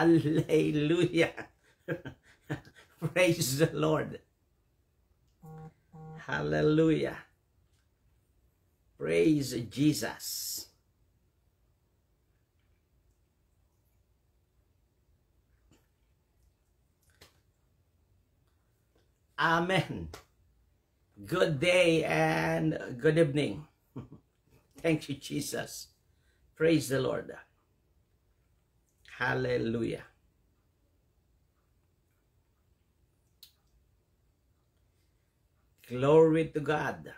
Hallelujah. Praise the Lord. Hallelujah. Praise Jesus. Amen. Good day and good evening. Thank you, Jesus. Praise the Lord. Hallelujah. Glory to God.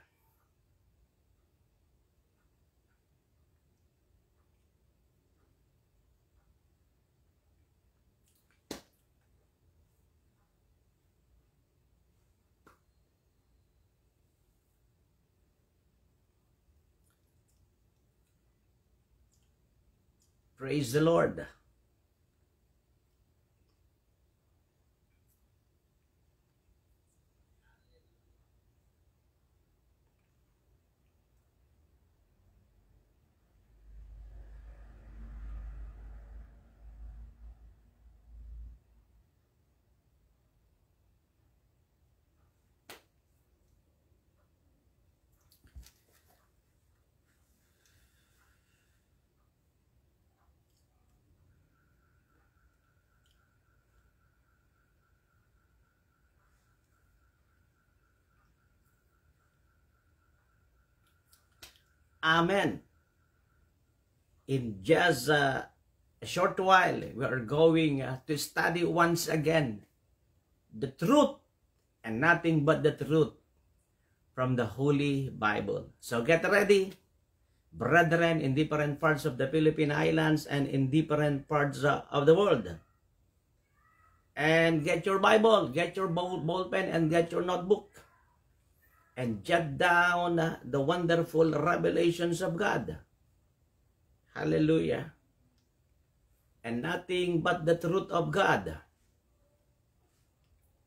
Praise the Lord. Amen. In just a short while, we are going uh, to study once again the truth and nothing but the truth from the Holy Bible. So get ready, brethren in different parts of the Philippine Islands and in different parts uh, of the world. And get your Bible, get your ball, ball pen, and get your notebook and jot down the wonderful revelations of God. Hallelujah. And nothing but the truth of God.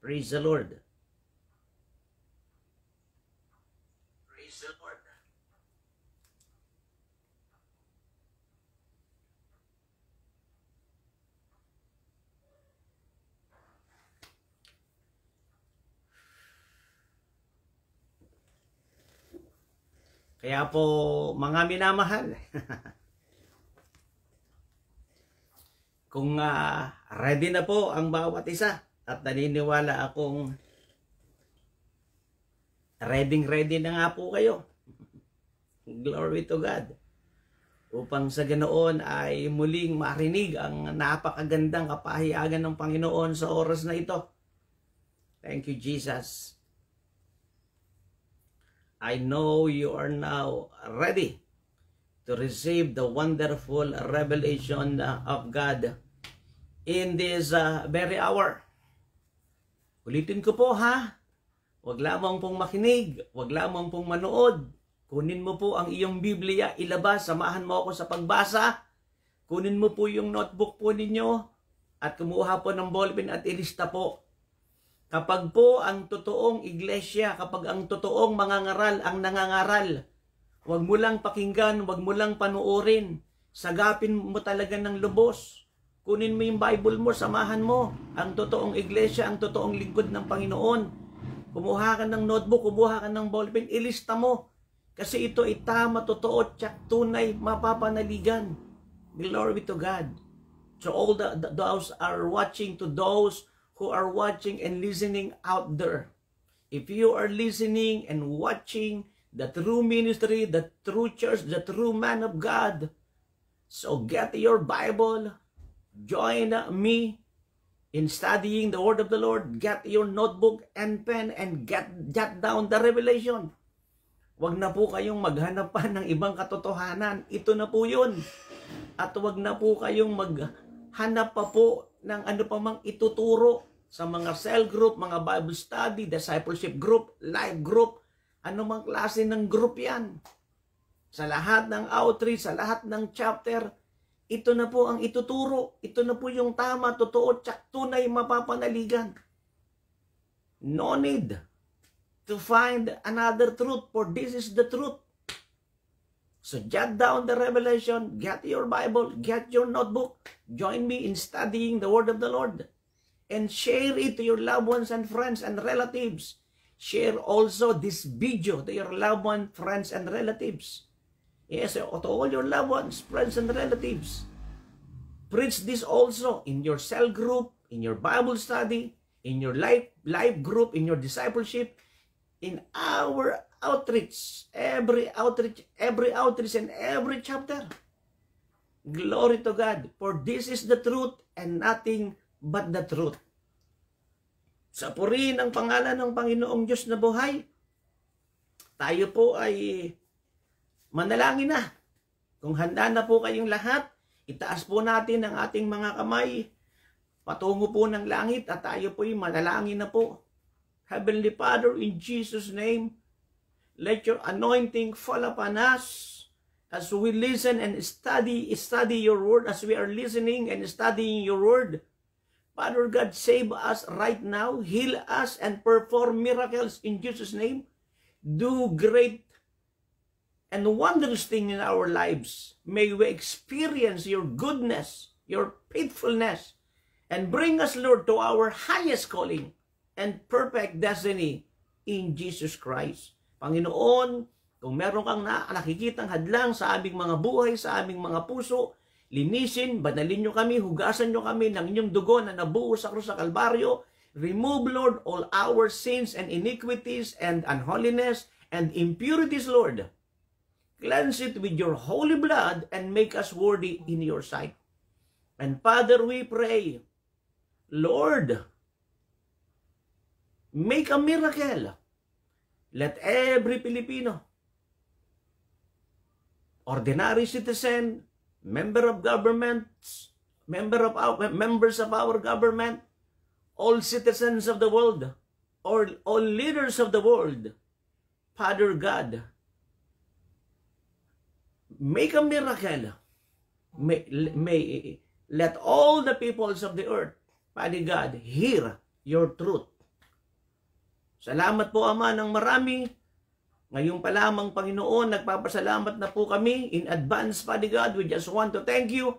Praise the Lord. Kaya po, mga minamahal, kung uh, ready na po ang bawat isa at naniniwala akong ready ready na nga po kayo. Glory to God. Upang sa ganoon ay muling marinig ang napakagandang kapahiyagan ng Panginoon sa oras na ito. Thank you, Jesus. I know you are now ready to receive the wonderful revelation of God in this uh, very hour. Ulitin ko po ha, wag lamang pong makinig, wag lamang pong manood. Kunin mo po ang iyong Biblia, ilabas, samahan mo ako sa pagbasa. Kunin mo po yung notebook po ninyo at kumuha po ng ballpen at ilista po Kapag po ang totoong iglesia, kapag ang totoong mangangaral ang nangangaral, huwag mo lang pakinggan, huwag mo lang panuorin. Sagapin mo talaga ng lubos. Kunin mo yung Bible mo, samahan mo ang totoong iglesia, ang totoong lingkod ng Panginoon. Kumuha ka ng notebook, kumuha ka ng ballpen, ilista mo. Kasi ito ay tama, totoo, tsak tunay, mapapanaligan. Glory to God. So all the, the, those are watching, to those who are watching and listening out there. If you are listening and watching the true ministry, the true church, the true man of God, so get your Bible, join me in studying the word of the Lord, get your notebook and pen and get jot down the revelation. Huwag na po kayong maghanap pa ng ibang katotohanan. Ito na po yun. At huwag na po kayong maghanap pa po ng ano pa mang ituturo sa mga cell group, mga Bible study, discipleship group, live group, ano mang klase ng group yan. Sa lahat ng outreach, sa lahat ng chapter, ito na po ang ituturo. Ito na po yung tama, totoo, tsak tunay mapapanaligan. No need to find another truth for this is the truth. So jot down the revelation, get your Bible, get your notebook, join me in studying the word of the Lord, and share it to your loved ones and friends and relatives. Share also this video to your loved ones, friends, and relatives. Yes, to all your loved ones, friends, and relatives. Preach this also in your cell group, in your Bible study, in your life, life group, in your discipleship, in our outreach, every outreach, every outreach and every chapter. Glory to God, for this is the truth and nothing but the truth. Sa purihin ang pangalan ng Panginoong Diyos na buhay, tayo po ay manalangin na. Kung handa na po kayong lahat, itaas po natin ang ating mga kamay patungo po ng langit at tayo po'y manalangin na po. Heavenly Father, in Jesus' name, let your anointing fall upon us as we listen and study, study your word, as we are listening and studying your word. Father God, save us right now, heal us, and perform miracles in Jesus' name. Do great and wondrous things in our lives. May we experience your goodness, your faithfulness, and bring us, Lord, to our highest calling and perfect destiny in Jesus Christ. Panginoon, kung meron kang na, nakikitang hadlang sa aming mga buhay, sa aming mga puso, linisin, banalin nyo kami, hugasan nyo kami ng inyong dugo na nabuo sa krus sa Kalbaryo. Remove, Lord, all our sins and iniquities and unholiness and impurities, Lord. Cleanse it with your holy blood and make us worthy in your sight. And Father, we pray, Lord, make a miracle. Let every Filipino, ordinary citizen, member of government, member of our, members of our government, all citizens of the world, or all leaders of the world, Father God, make a miracle. May, may, let all the peoples of the earth, Father God, hear your truth. Salamat po, Ama, ng marami. Ngayon pa lamang, Panginoon, nagpapasalamat na po kami in advance, Father God. We just want to thank you.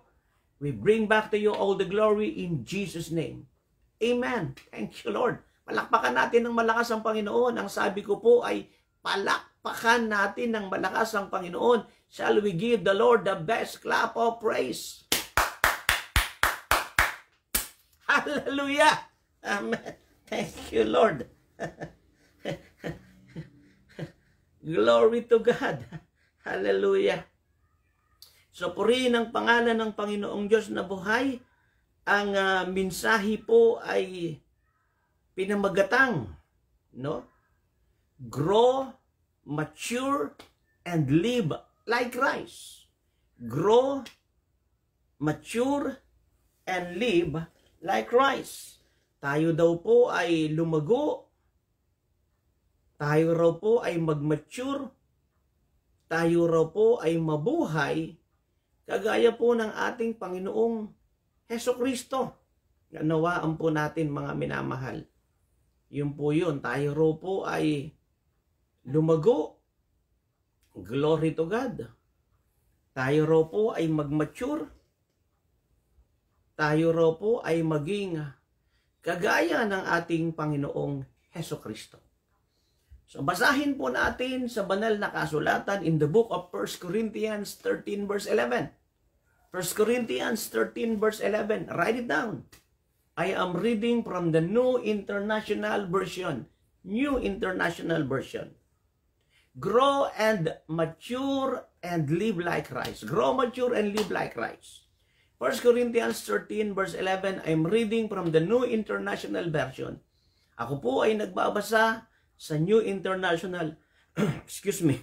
We bring back to you all the glory in Jesus' name. Amen. Thank you, Lord. Palakpakan natin ng malakas ang Panginoon. Ang sabi ko po ay palakpakan natin ng malakas ang Panginoon. Shall we give the Lord the best clap of praise? Hallelujah! Amen. Thank you, Lord. Glory to God. Hallelujah. So purihin ang pangalan ng Panginoong Diyos na buhay. Ang uh, minsahi po ay pinamagatang, no? Grow, mature, and live like Christ. Grow, mature, and live like Christ. Tayo daw po ay lumago. Tayo raw po ay magmature. Tayo raw po ay mabuhay kagaya po ng ating Panginoong Heso Kristo. Nawaan po natin mga minamahal. Yun po yun. Tayo raw po ay lumago. Glory to God. Tayo raw po ay magmature. Tayo raw po ay maging kagaya ng ating Panginoong Heso Kristo. So basahin po natin sa banal na kasulatan in the book of 1 Corinthians 13 verse 11. 1 Corinthians 13 verse 11. Write it down. I am reading from the New International Version. New International Version. Grow and mature and live like Christ. Grow, mature, and live like Christ. 1 Corinthians 13 verse 11, I'm reading from the New International Version. Ako po ay nagbabasa sa New International, excuse me,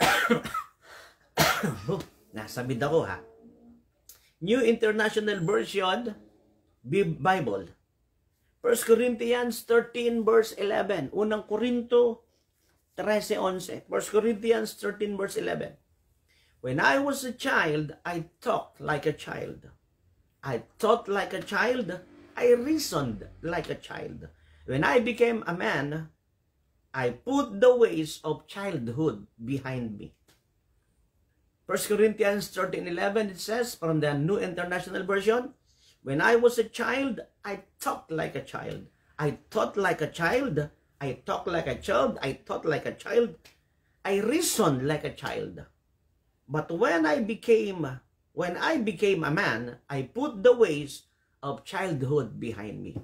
oh, nasabid ako ha. New International Version, Bible. 1 Corinthians 13 verse 11. Unang Korinto 13:11. 1 Corinthians 13 verse 11. When I was a child, I talked like a child. I thought like a child. I reasoned like a child. When I became a man, I put the ways of childhood behind me. 1 Corinthians 13:11 it says from the New International Version, When I was a child, I talked like a child. I thought like a child. I talked like a child. I thought like a child. I reasoned like a child. But when I became when I became a man, I put the ways of childhood behind me.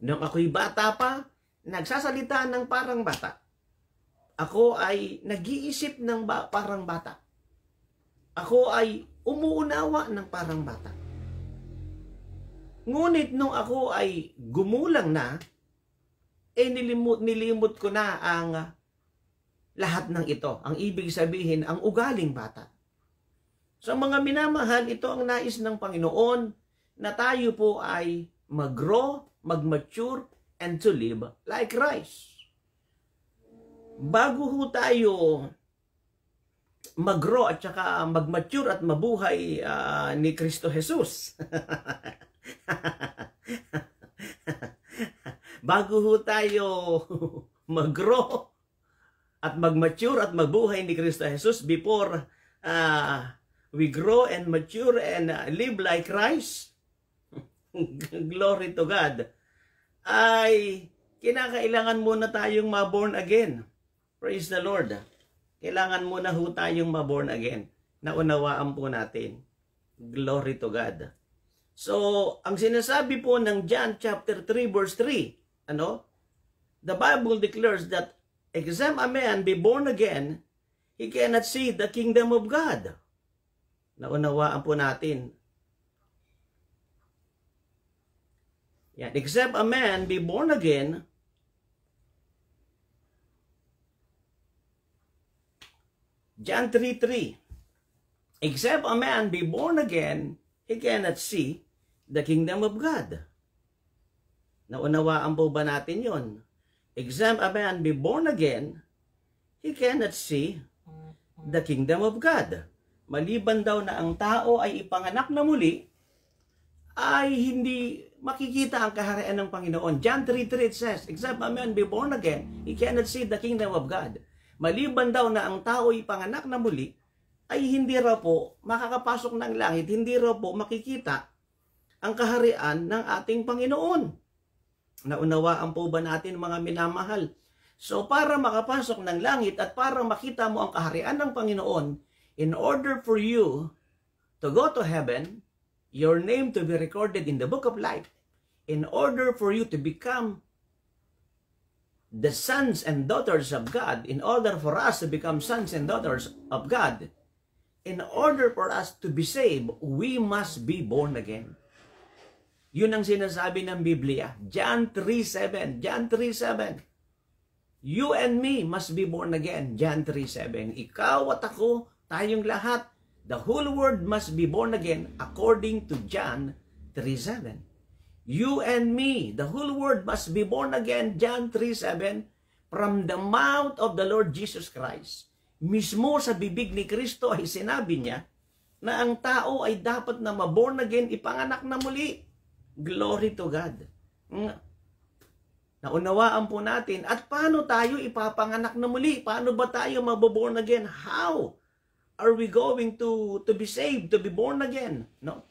Nung ako'y bata pa, nagsasalita ng parang bata. Ako ay nag-iisip ng ba- parang bata. Ako ay umuunawa ng parang bata. Ngunit nung ako ay gumulang na, eh nilimut, nilimot ko na ang lahat ng ito. Ang ibig sabihin, ang ugaling bata. Sa mga minamahal, ito ang nais ng Panginoon na tayo po ay mag-grow, mag-mature, and to live like Christ. Bago ho tayo mag-grow at saka mag-mature at mabuhay uh, ni Kristo Jesus. Bago ho tayo mag-grow at mag-mature at mabuhay ni Kristo Jesus before uh, we grow and mature and uh, live like Christ, glory to God, ay kinakailangan muna tayong ma-born again. Praise the Lord. Kailangan muna ho tayong ma-born again. Naunawaan po natin. Glory to God. So, ang sinasabi po ng John chapter 3 verse 3, ano? The Bible declares that except a man be born again, he cannot see the kingdom of God. Naunawaan po natin. Yan. Except a man be born again, John 3.3 Except a man be born again, he cannot see the kingdom of God. Naunawaan po ba natin yon? Except a man be born again, he cannot see the kingdom of God. Maliban daw na ang tao ay ipanganak na muli, ay hindi makikita ang kaharian ng Panginoon. John 3.3 says, Except a man be born again, he cannot see the kingdom of God. Maliban daw na ang tao ay panganak na muli, ay hindi raw po makakapasok ng langit, hindi raw po makikita ang kaharian ng ating Panginoon. Naunawaan po ba natin mga minamahal? So para makapasok ng langit at para makita mo ang kaharian ng Panginoon, in order for you to go to heaven, your name to be recorded in the book of life, in order for you to become the sons and daughters of God, in order for us to become sons and daughters of God, in order for us to be saved, we must be born again. Yun ang sinasabi ng Biblia. John 3.7. John 3.7. You and me must be born again. John 3.7. Ikaw at ako, tayong lahat, the whole world must be born again according to John 3.7. You and me, the whole world must be born again. John 3.7. From the mouth of the Lord Jesus Christ. Mismo sa bibig ni Kristo ay sinabi niya na ang tao ay dapat na maborn again, ipanganak na muli. Glory to God. Naunawaan po natin at paano tayo ipapanganak na muli? Paano ba tayo maboborn again? How are we going to to be saved, to be born again? No.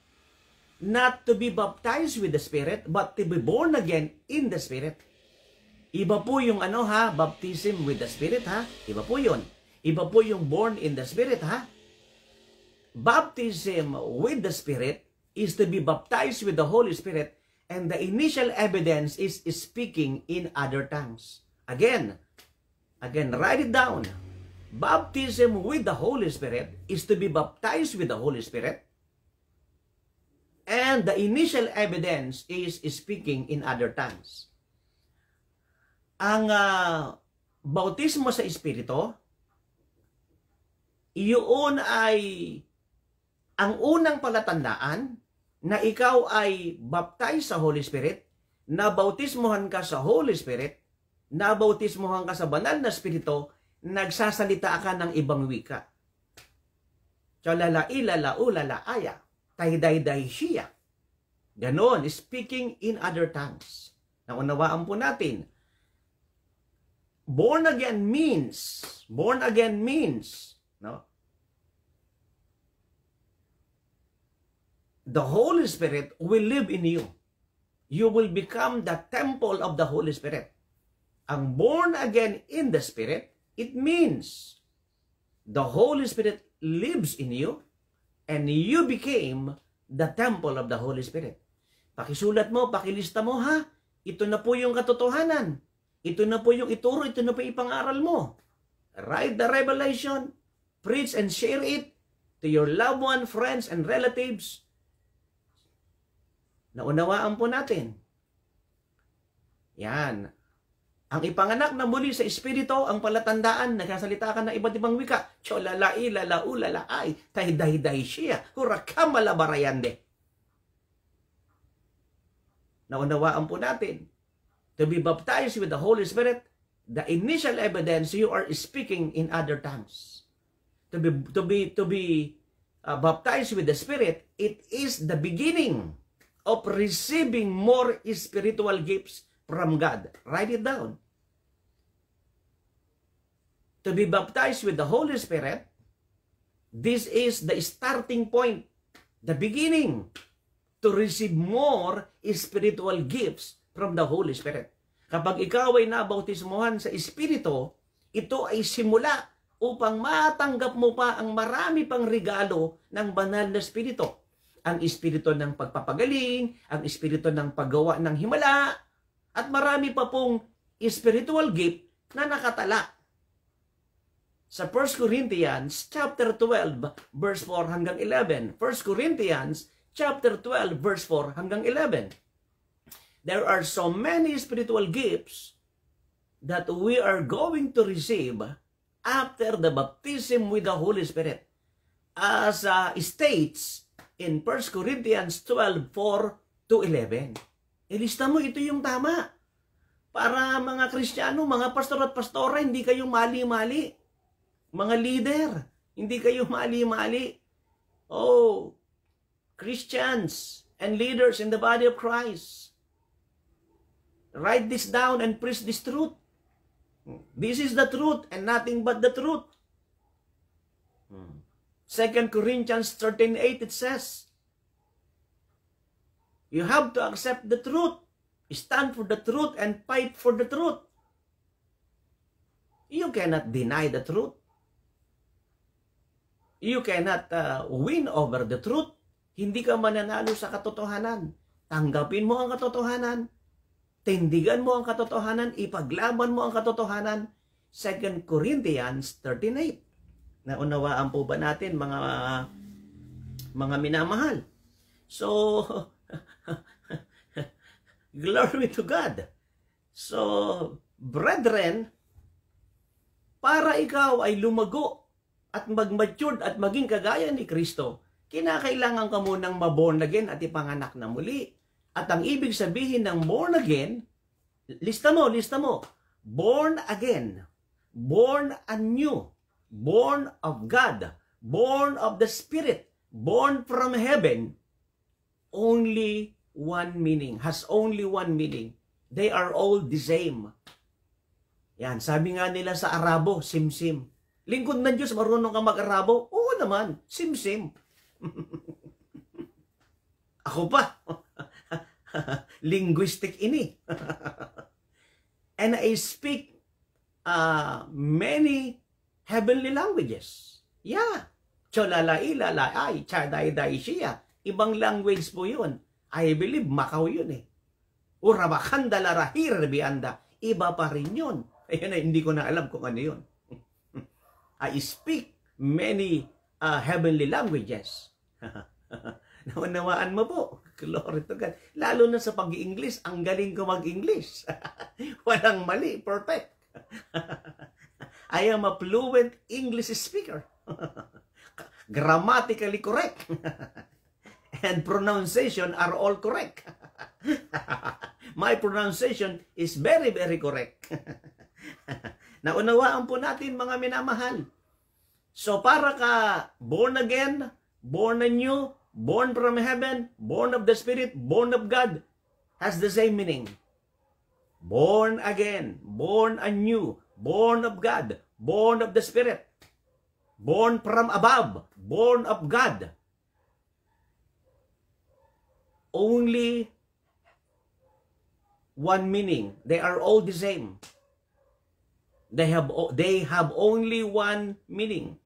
Not to be baptized with the Spirit, but to be born again in the Spirit. Iba po yung ano ha, baptism with the Spirit ha. Iba po yun. Iba po yung born in the Spirit ha. Baptism with the Spirit is to be baptized with the Holy Spirit and the initial evidence is speaking in other tongues. Again, again, write it down. Baptism with the Holy Spirit is to be baptized with the Holy Spirit and the initial evidence is speaking in other tongues. Ang uh, bautismo sa Espiritu, iyon ay ang unang palatandaan na ikaw ay baptize sa Holy Spirit, na bautismohan ka sa Holy Spirit, na bautismohan ka sa banal na Espiritu, nagsasalita ka ng ibang wika. Chalala ilala ulala aya, taydayday siya. Ganon, speaking in other tongues. Naunawaan po natin, born again means, born again means, no? the Holy Spirit will live in you. You will become the temple of the Holy Spirit. Ang born again in the Spirit, it means the Holy Spirit lives in you and you became the temple of the Holy Spirit. Pakisulat mo, pakilista mo ha. Ito na po yung katotohanan. Ito na po yung ituro, ito na po ipangaral mo. Write the revelation, preach and share it to your loved one, friends, and relatives. Naunawaan po natin. Yan. Ang ipanganak na muli sa Espiritu, ang palatandaan, nagsasalita ka ng iba't ibang wika. Cholalai, lalau, lalaay, tahidahiday siya, hurakama barayande. Naunawaan po natin. To be baptized with the Holy Spirit, the initial evidence you are speaking in other tongues. To be, to be, to be uh, baptized with the Spirit, it is the beginning of receiving more spiritual gifts from God. Write it down to be baptized with the Holy Spirit, this is the starting point, the beginning to receive more spiritual gifts from the Holy Spirit. Kapag ikaw ay nabautismohan sa Espiritu, ito ay simula upang matanggap mo pa ang marami pang regalo ng banal na Espiritu. Ang Espiritu ng pagpapagaling, ang Espiritu ng paggawa ng himala, at marami pa pong spiritual gift na nakatala sa 1 Corinthians chapter 12 verse 4 hanggang 11. 1 Corinthians chapter 12 verse 4 hanggang 11. There are so many spiritual gifts that we are going to receive after the baptism with the Holy Spirit. As uh, states in 1 Corinthians 12, 4 to 11. Ilista mo, ito yung tama. Para mga Kristiyano, mga pastor at pastora, hindi kayong mali-mali. Mga leader, hindi kayo mali-mali. Oh, Christians and leaders in the body of Christ. Write this down and preach this truth. This is the truth and nothing but the truth. 2 Corinthians 13.8 it says, You have to accept the truth, stand for the truth, and fight for the truth. You cannot deny the truth. You cannot uh, win over the truth. Hindi ka mananalo sa katotohanan. Tanggapin mo ang katotohanan. Tindigan mo ang katotohanan. Ipaglaban mo ang katotohanan. 2 Corinthians 13.8. Naunawaan po ba natin mga mga minamahal? So, glory to God. So, brethren, para ikaw ay lumago at mag-matured at maging kagaya ni Kristo, kinakailangan ka munang maborn again at ipanganak na muli. At ang ibig sabihin ng born again, lista mo, lista mo, born again, born anew, born of God, born of the Spirit, born from heaven, only one meaning, has only one meaning. They are all the same. Yan, sabi nga nila sa Arabo, simsim. Lingkod ng Diyos, marunong ka mag-arabo? Oo naman, sim-sim. Ako pa. Linguistic ini. And I speak uh, many heavenly languages. Yeah. Cholalai, lalai, chaday, dai, siya. Ibang language po yun. I believe Macau yun eh. Urabakanda, larahir, bianda. Iba pa rin yun. Ayun na, hindi ko na alam kung ano yun. I speak many uh, heavenly languages. Naunawaan mo po. Glory to God. Lalo na sa pag-English, ang galing ko mag-English. Walang mali. Perfect. I am a fluent English speaker. Grammatically correct. And pronunciation are all correct. My pronunciation is very, very correct. Naunawaan po natin mga minamahal. So para ka born again, born anew, born from heaven, born of the Spirit, born of God, has the same meaning. Born again, born anew, born of God, born of the Spirit, born from above, born of God. only one meaning. They are all the same. They have they have only one meaning.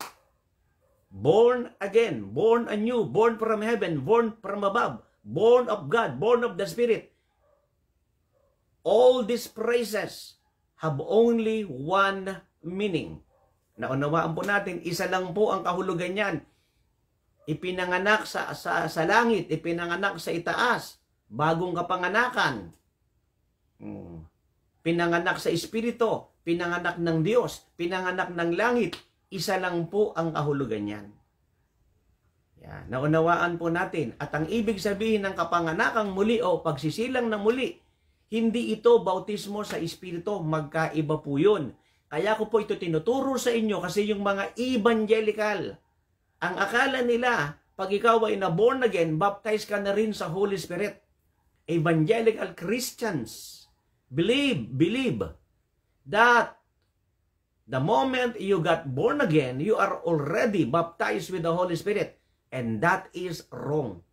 Born again, born anew, born from heaven, born from above, born of God, born of the Spirit. All these phrases have only one meaning. Naunawaan po natin, isa lang po ang kahulugan niyan. Ipinanganak sa, sa, sa langit, ipinanganak sa itaas, bagong kapanganakan. Hmm. Pinanganak sa Espiritu, pinanganak ng Diyos, pinanganak ng langit, isa lang po ang kahulugan niyan. Yan. Naunawaan po natin. At ang ibig sabihin ng kapanganakang muli o pagsisilang na muli, hindi ito bautismo sa Espiritu, magkaiba po yun. Kaya ko po ito tinuturo sa inyo kasi yung mga evangelical, ang akala nila, pag ikaw ay na born again, baptized ka na rin sa Holy Spirit. Evangelical Christians believe, believe that the moment you got born again, you are already baptized with the Holy Spirit. And that is wrong.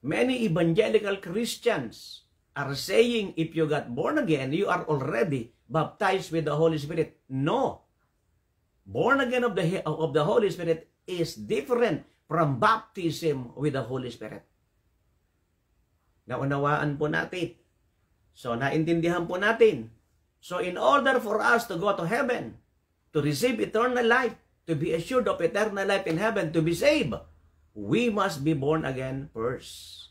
Many evangelical Christians are saying if you got born again, you are already baptized with the Holy Spirit. No. Born again of the, of the Holy Spirit is different from baptism with the Holy Spirit. Naunawaan po natin. So, naintindihan po natin. So, in order for us to go to heaven, to receive eternal life, to be assured of eternal life in heaven, to be saved, we must be born again first.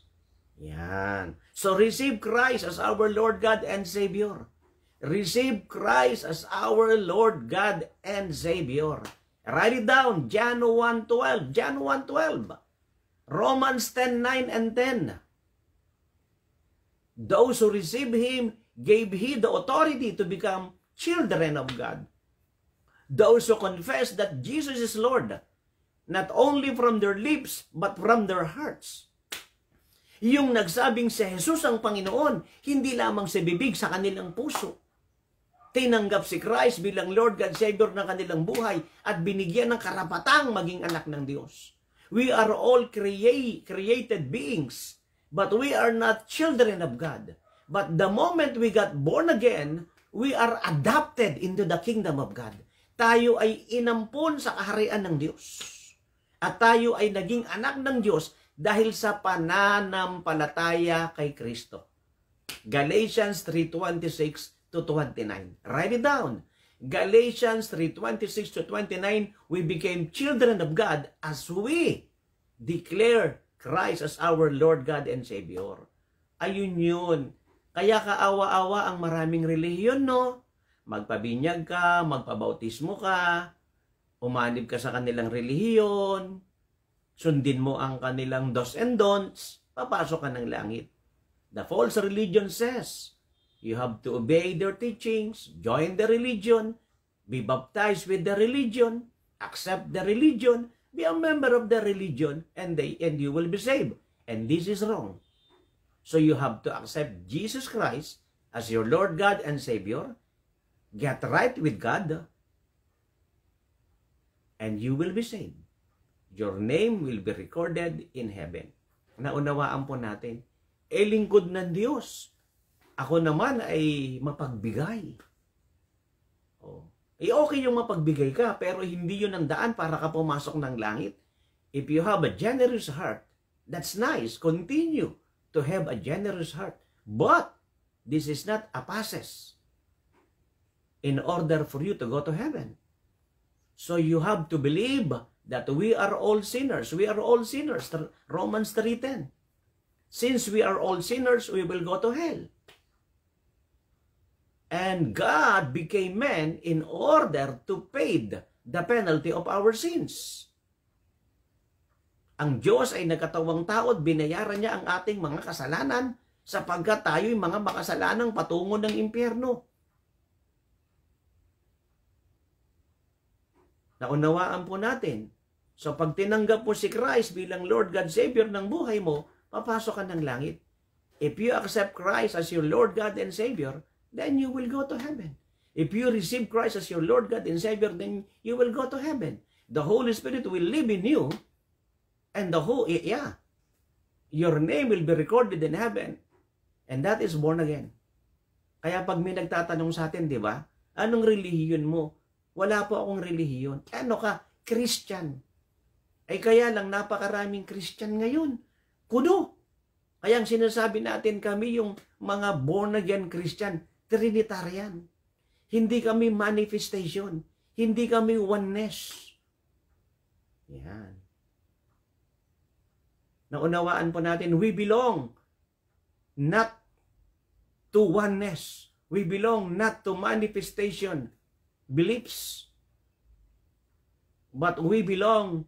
Yan. So, receive Christ as our Lord God and Savior. Receive Christ as our Lord God and Savior. Write it down. John 1.12. John 1.12. Romans 10.9 and 10. Those who receive Him gave He the authority to become children of God. Those who confess that Jesus is Lord, not only from their lips, but from their hearts. Yung nagsabing si Jesus ang Panginoon, hindi lamang sa bibig, sa kanilang puso tinanggap si Christ bilang Lord God Savior ng kanilang buhay at binigyan ng karapatang maging anak ng Diyos. We are all create, created beings, but we are not children of God. But the moment we got born again, we are adopted into the kingdom of God. Tayo ay inampon sa kaharian ng Diyos. At tayo ay naging anak ng Diyos dahil sa pananampalataya kay Kristo. Galatians 3.26 to 29. Write it down. Galatians 3:26 to 29, we became children of God as we declare Christ as our Lord God and Savior. Ayun yun. Kaya kaawa-awa ang maraming relihiyon, no? Magpabinyag ka, magpabautismo ka, umanib ka sa kanilang relihiyon, sundin mo ang kanilang dos and don'ts, papasok ka ng langit. The false religion says, You have to obey their teachings, join the religion, be baptized with the religion, accept the religion, be a member of the religion, and, they, and you will be saved. And this is wrong. So you have to accept Jesus Christ as your Lord God and Savior, get right with God, and you will be saved. Your name will be recorded in heaven. Naunawaan po natin, e lingkod ng Diyos ako naman ay mapagbigay. Eh okay yung mapagbigay ka, pero hindi yun ang daan para ka pumasok ng langit. If you have a generous heart, that's nice. Continue to have a generous heart. But, this is not a passes in order for you to go to heaven. So you have to believe that we are all sinners. We are all sinners. Romans 3.10 Since we are all sinners, we will go to hell. And God became man in order to pay the penalty of our sins. Ang Diyos ay nagkatawang tao at binayaran niya ang ating mga kasalanan sapagkat tayo'y mga makasalanang patungo ng impyerno. Naunawaan po natin. So pag tinanggap mo si Christ bilang Lord God Savior ng buhay mo, papasok ka ng langit. If you accept Christ as your Lord God and Savior, then you will go to heaven. If you receive Christ as your Lord God and Savior, then you will go to heaven. The Holy Spirit will live in you, and the whole, yeah, your name will be recorded in heaven. And that is born again. Kaya pag may nagtatanong sa atin, di ba? Anong relihiyon mo? Wala po akong relihiyon. Ano ka? Christian. Ay kaya lang napakaraming Christian ngayon. Kuno. Kaya ang sinasabi natin kami yung mga born again Christian, Trinitarian. Hindi kami manifestation. Hindi kami oneness. Yan. Naunawaan po natin, we belong not to oneness. We belong not to manifestation beliefs. But we belong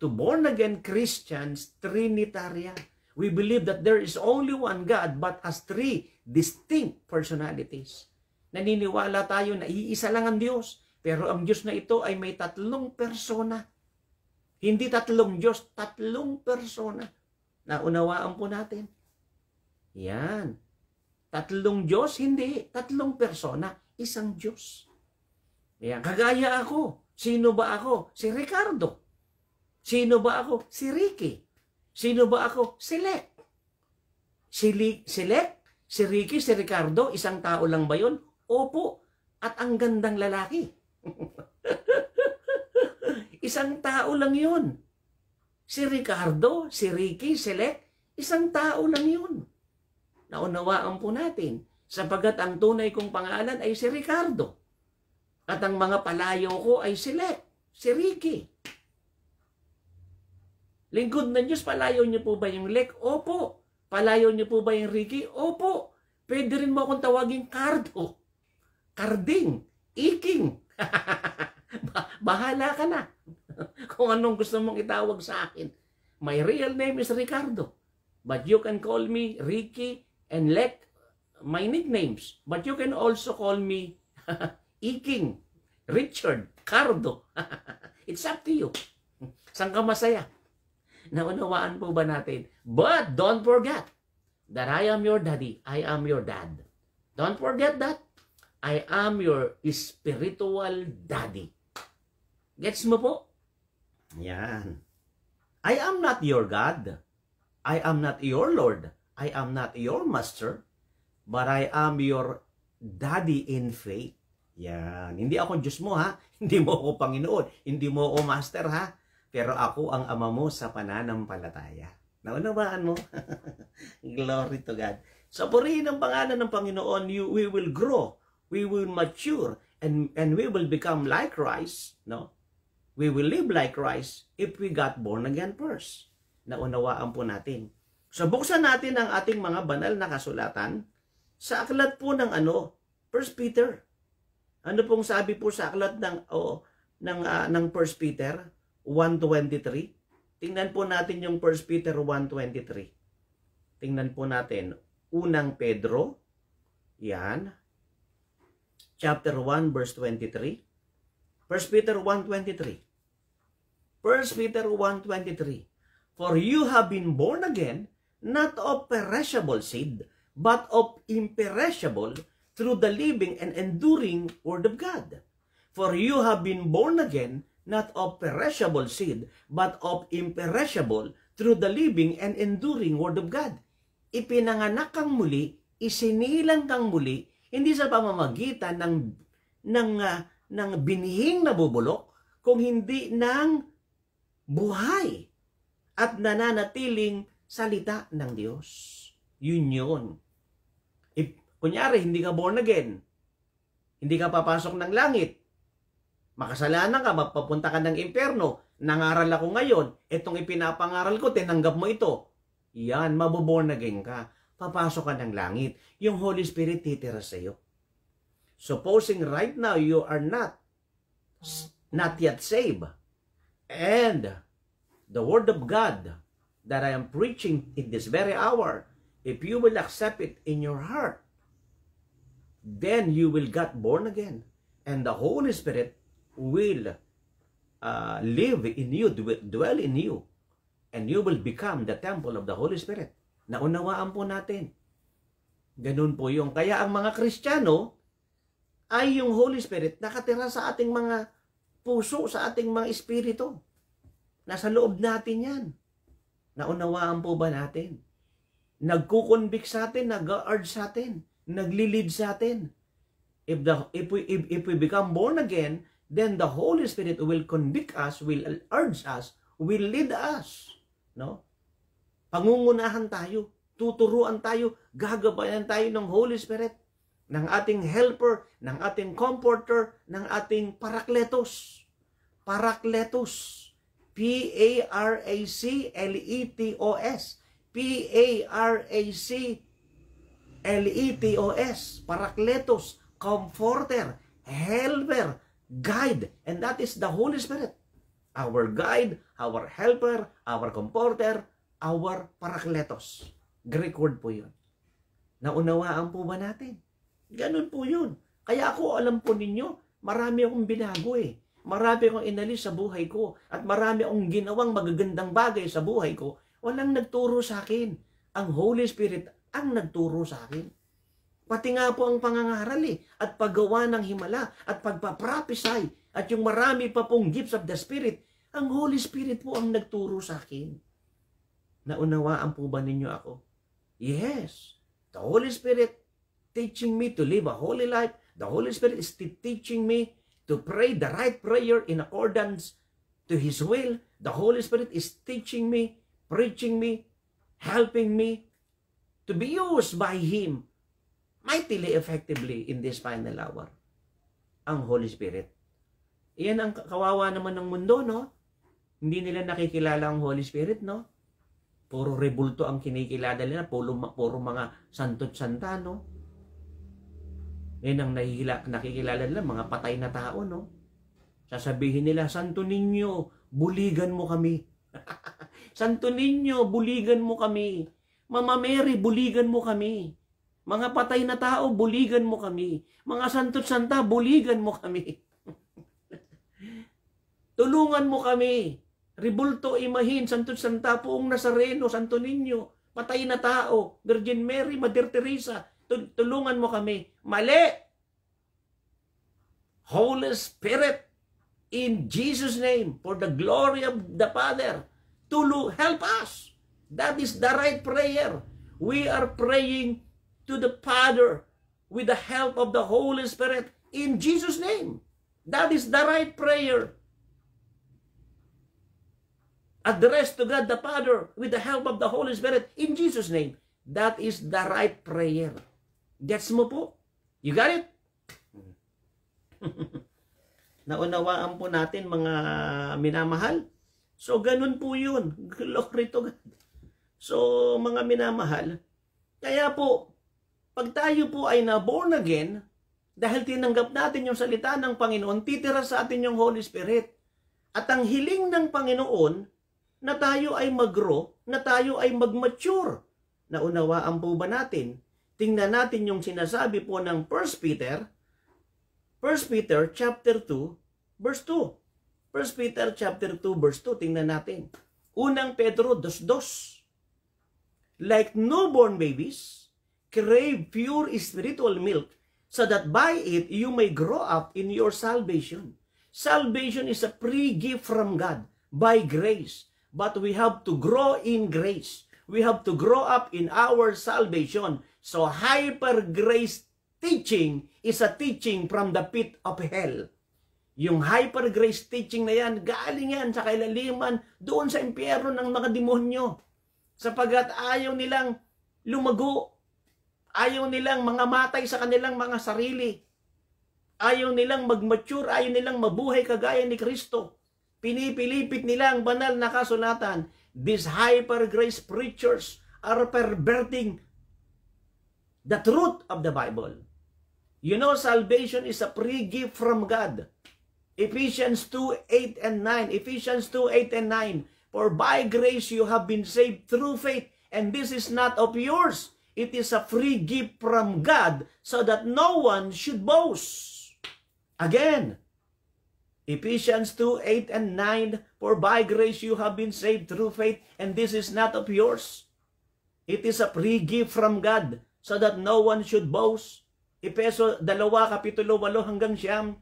to born again Christians, Trinitarian. We believe that there is only one God but has three distinct personalities. Naniniwala tayo na iisa lang ang Diyos, pero ang Diyos na ito ay may tatlong persona. Hindi tatlong Diyos, tatlong persona. Naunawaan po natin. Yan. Tatlong Diyos, hindi. Tatlong persona, isang Diyos. Yan. Kagaya ako. Sino ba ako? Si Ricardo. Sino ba ako? Si Ricky. Sino ba ako? Si Lek. Si, Li, si Lek, si Ricky, si Ricardo, isang tao lang ba yun? Opo. At ang gandang lalaki. isang tao lang yun. Si Ricardo, si Ricky, si Lek, isang tao lang yun. Naunawaan po natin, sapagat ang tunay kong pangalan ay si Ricardo. At ang mga palayo ko ay si Lek, si Ricky. Lingkod ng Diyos, palayo niyo po ba yung Lek? Opo. Palayo niyo po ba yung Ricky? Opo. Pwede rin mo akong tawagin Cardo. Carding. Iking. Bahala ka na. Kung anong gusto mong itawag sa akin. My real name is Ricardo. But you can call me Ricky and Lek, my nicknames. But you can also call me Iking, Richard, Cardo. It's up to you. Saan ka masaya? Naunawaan po ba natin? But don't forget that I am your daddy. I am your dad. Don't forget that. I am your spiritual daddy. Gets mo po? Yan. I am not your God. I am not your Lord. I am not your master. But I am your daddy in faith. Yan. Hindi ako Diyos mo ha. Hindi mo ako Panginoon. Hindi mo ako Master ha. Pero ako ang ama mo sa pananampalataya. Naunawaan mo? Glory to God. Sa purihin ng pangalan ng Panginoon, you, we will grow. We will mature. And, and we will become like Christ. No? We will live like Christ if we got born again first. Naunawaan po natin. So buksan natin ang ating mga banal na kasulatan sa aklat po ng ano, 1 Peter ano pong sabi po sa aklat ng oh, ng uh, ng 1 Peter 1:23? Tingnan po natin yung 1 Peter 1:23. Tingnan po natin unang Pedro yan chapter 1 verse 23. 1 Peter 1:23. 1 Peter 1:23. For you have been born again not of perishable seed but of imperishable through the living and enduring Word of God. For you have been born again, not of perishable seed, but of imperishable, through the living and enduring Word of God. Ipinanganak kang muli, isinilang kang muli, hindi sa pamamagitan ng, ng, uh, ng binihing na bubulok, kung hindi ng buhay at nananatiling salita ng Diyos. Yun yun. Kunyari, hindi ka born again. Hindi ka papasok ng langit. Makasalanan ka, mapapunta ka ng impyerno. Nangaral ako ngayon. Itong ipinapangaral ko, tinanggap mo ito. Yan, maboborn again ka. Papasok ka ng langit. Yung Holy Spirit titira sa iyo. Supposing right now you are not not yet saved. And the Word of God that I am preaching in this very hour, if you will accept it in your heart, then you will get born again. And the Holy Spirit will uh, live in you, dwell in you. And you will become the temple of the Holy Spirit. Naunawaan po natin. Ganun po yung. Kaya ang mga Kristiyano ay yung Holy Spirit nakatira sa ating mga puso, sa ating mga espiritu. Nasa loob natin yan. Naunawaan po ba natin? Nagkukonvict sa atin, nag-urge sa atin, naglilid sa atin. If, the, if, we, if, if we become born again, then the Holy Spirit will convict us, will urge us, will lead us. No? Pangungunahan tayo, tuturuan tayo, gagabayan tayo ng Holy Spirit, ng ating helper, ng ating comforter, ng ating parakletos. Parakletos. P-A-R-A-C-L-E-T-O-S. P-A-R-A-C-L-E-T-O-S. Parakletos, comforter, helper, guide. And that is the Holy Spirit. Our guide, our helper, our comforter, our parakletos. Greek word po yun. Naunawaan po ba natin? Ganun po yun. Kaya ako, alam po ninyo, marami akong binago eh. Marami akong inalis sa buhay ko at marami akong ginawang magagandang bagay sa buhay ko. Walang nagturo sa akin. Ang Holy Spirit ang nagturo sa akin. Pati nga po ang pangangaral eh, at paggawa ng himala, at pagpaprophesy, at yung marami pa pong gifts of the Spirit, ang Holy Spirit po ang nagturo sa akin. Naunawaan po ba ninyo ako? Yes, the Holy Spirit teaching me to live a holy life. The Holy Spirit is teaching me to pray the right prayer in accordance to His will. The Holy Spirit is teaching me, preaching me, helping me to be used by Him mightily effectively in this final hour. Ang Holy Spirit. Iyan ang kawawa naman ng mundo, no? Hindi nila nakikilala ang Holy Spirit, no? Puro rebulto ang kinikilala nila, puro, puro mga santot santa, no? Yan ang nakikilala, nakikilala nila, mga patay na tao, no? Sasabihin nila, Santo Niño, buligan mo kami. Santo Niño, buligan mo kami. Mama Mary, buligan mo kami. Mga patay na tao, buligan mo kami. Mga santot santa, buligan mo kami. Tulungan mo kami. Ribulto, Imahin, Santot Santa, Puong Nazareno, Santo Niño, patay na tao, Virgin Mary, Mother Teresa, tulungan mo kami. Mali! Holy Spirit, in Jesus' name, for the glory of the Father, to help us. That is the right prayer. We are praying to the Father with the help of the Holy Spirit in Jesus' name. That is the right prayer. Address to God the Father with the help of the Holy Spirit in Jesus' name. That is the right prayer. Gets mo po? You got it? Naunawaan po natin mga minamahal. So, ganun po yun. Glory to God. So, mga minamahal, kaya po, pag tayo po ay na born again, dahil tinanggap natin yung salita ng Panginoon, titira sa atin yung Holy Spirit. At ang hiling ng Panginoon, na tayo ay mag-grow, na tayo ay mag-mature. Naunawaan po ba natin Tingnan natin yung sinasabi po ng 1 Peter, 1 Peter chapter 2, verse 2. 1 Peter chapter 2, verse 2, tingnan natin. Unang Pedro 2.2 Like newborn babies, crave pure spiritual milk, so that by it you may grow up in your salvation. Salvation is a free gift from God by grace, but we have to grow in grace. We have to grow up in our salvation So hyper grace teaching is a teaching from the pit of hell. Yung hyper grace teaching na yan, galing yan sa kailaliman doon sa impyerno ng mga demonyo. Sapagat ayaw nilang lumago. Ayaw nilang mga matay sa kanilang mga sarili. Ayaw nilang mag-mature, ayaw nilang mabuhay kagaya ni Kristo. Pinipilipit nila ang banal na kasulatan. These hyper grace preachers are perverting the truth of the Bible. You know, salvation is a free gift from God. Ephesians 2, 8 and 9. Ephesians 2, 8 and 9. For by grace you have been saved through faith, and this is not of yours. It is a free gift from God, so that no one should boast. Again, Ephesians 2, 8 and 9. For by grace you have been saved through faith, and this is not of yours. It is a free gift from God, so that no one should boast. Epeso 2, Kapitulo 8 hanggang siyam,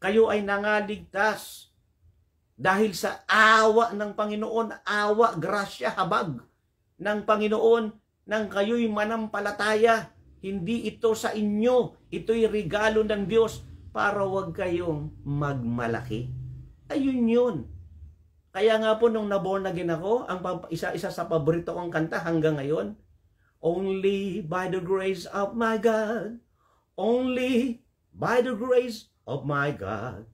kayo ay nangaligtas. Dahil sa awa ng Panginoon, awa, grasya, habag ng Panginoon nang kayo'y manampalataya. Hindi ito sa inyo, ito'y regalo ng Diyos para wag kayong magmalaki. Ayun yun. Kaya nga po nung naborn again ako, ang isa-isa sa paborito kong kanta hanggang ngayon, Only by the grace of my God, only by the grace of my God,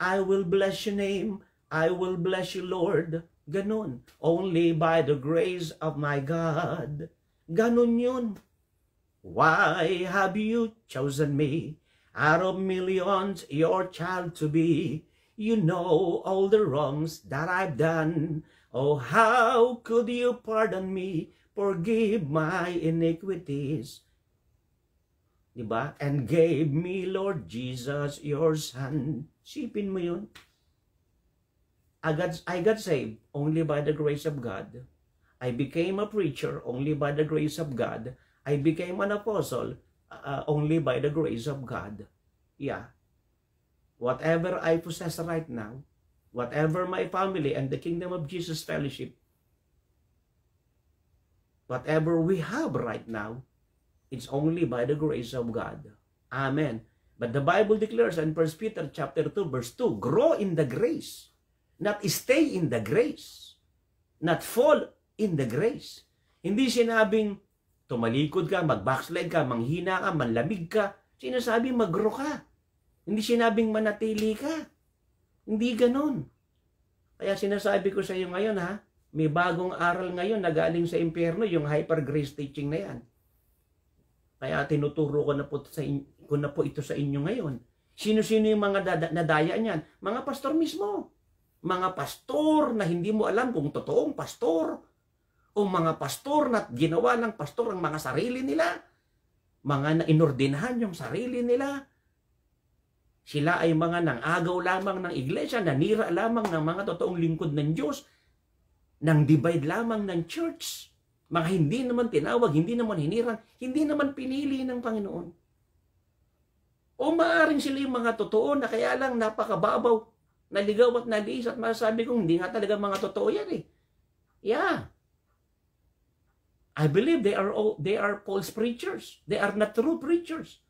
I will bless your name, I will bless you Lord. Ganon. Only by the grace of my God. Ganon yun. Why have you chosen me out of millions your child to be? You know all the wrongs that I've done. Oh, how could you pardon me? Forgive my iniquities. Diba? And gave me, Lord Jesus, your Son. Sipin mo yun. I got, I got saved only by the grace of God. I became a preacher only by the grace of God. I became an apostle uh, only by the grace of God. Yeah. whatever I possess right now, whatever my family and the kingdom of Jesus fellowship, whatever we have right now, it's only by the grace of God. Amen. But the Bible declares in 1 Peter chapter 2 verse 2, grow in the grace, not stay in the grace, not fall in the grace. Hindi sinabing tumalikod ka, mag-backslide ka, manghina ka, manlamig ka. Sinasabi mag-grow ka. Hindi sinabing manatili ka. Hindi ganon. Kaya sinasabi ko sa iyo ngayon ha, may bagong aral ngayon na galing sa impyerno, yung hyper grace teaching na yan. Kaya tinuturo ko na po, sa in, ko na po ito sa inyo ngayon. Sino-sino yung mga dada, nadaya niyan? Mga pastor mismo. Mga pastor na hindi mo alam kung totoong pastor. O mga pastor na ginawa ng pastor ang mga sarili nila. Mga na inordinahan yung sarili nila sila ay mga nang-agaw lamang ng iglesia, nanira lamang ng mga totoong lingkod ng Diyos, nang divide lamang ng church. Mga hindi naman tinawag, hindi naman hinirang, hindi naman pinili ng Panginoon. O maaring sila yung mga totoo na kaya lang napakababaw, naligaw at naliis at masasabi kong hindi nga talaga mga totoo yan eh. Yeah. I believe they are all, they are false preachers. They are not true preachers.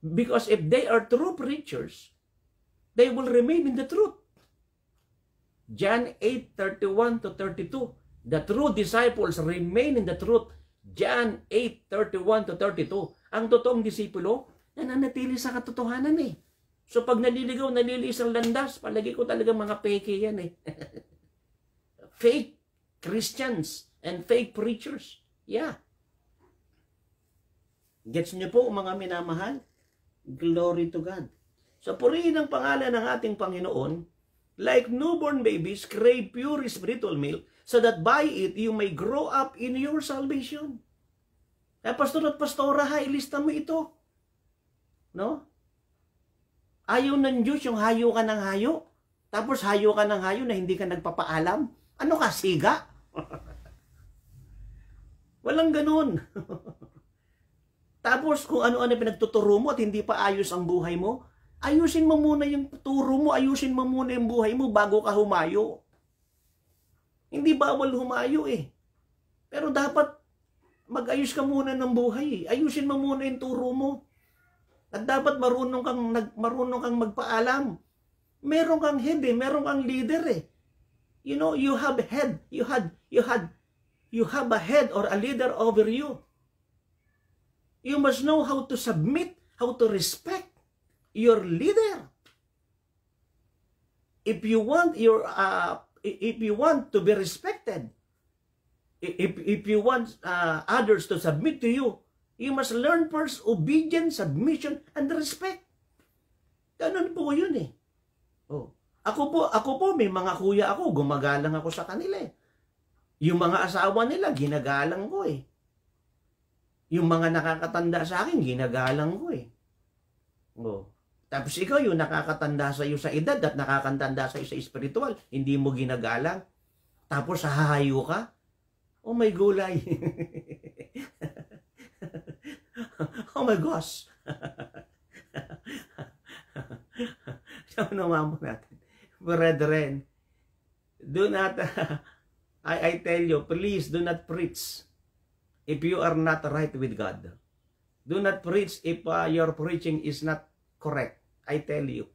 Because if they are true preachers, they will remain in the truth. John 8, 31 to 32. The true disciples remain in the truth. John 8, 31 to 32. Ang totoong disipulo, nananatili sa katotohanan eh. So pag naliligaw, nalilis ang landas, palagi ko talaga mga peke yan eh. fake Christians and fake preachers. Yeah. Gets niyo po mga minamahal? Glory to God. So purihin ang pangalan ng ating Panginoon, like newborn babies, crave pure spiritual milk, so that by it you may grow up in your salvation. Kaya pastor at pastora ha, ilista mo ito. No? Ayaw ng Diyos yung hayo ka ng hayo. Tapos hayo ka ng hayo na hindi ka nagpapaalam. Ano ka, siga? Walang ganun. Tapos kung ano-ano pinagtuturo mo at hindi pa ayos ang buhay mo, ayusin mo muna yung turo mo, ayusin mo muna yung buhay mo bago ka humayo. Hindi bawal humayo eh. Pero dapat mag-ayos ka muna ng buhay. Eh. Ayusin mo muna yung turo mo. At dapat marunong kang, marunong kang magpaalam. Meron kang head eh, meron kang leader eh. You know, you have head, you had, you had, you have a head or a leader over you. You must know how to submit, how to respect your leader. If you want your uh, if you want to be respected, if if you want uh, others to submit to you, you must learn first obedience, submission, and respect. Ganun po yun eh. Oh. Ako po, ako po, may mga kuya ako, gumagalang ako sa kanila eh. Yung mga asawa nila, ginagalang ko eh. Yung mga nakakatanda sa akin, ginagalang ko eh. Oh. Tapos ikaw yung nakakatanda sa iyo sa edad at nakakatanda sa iyo sa spiritual, hindi mo ginagalang. Tapos hahayo ka? Oh my gulay. oh my gosh. Ano naman natin? Brethren, do not, I, I tell you, please do not preach if you are not right with God. Do not preach if uh, your preaching is not correct. I tell you.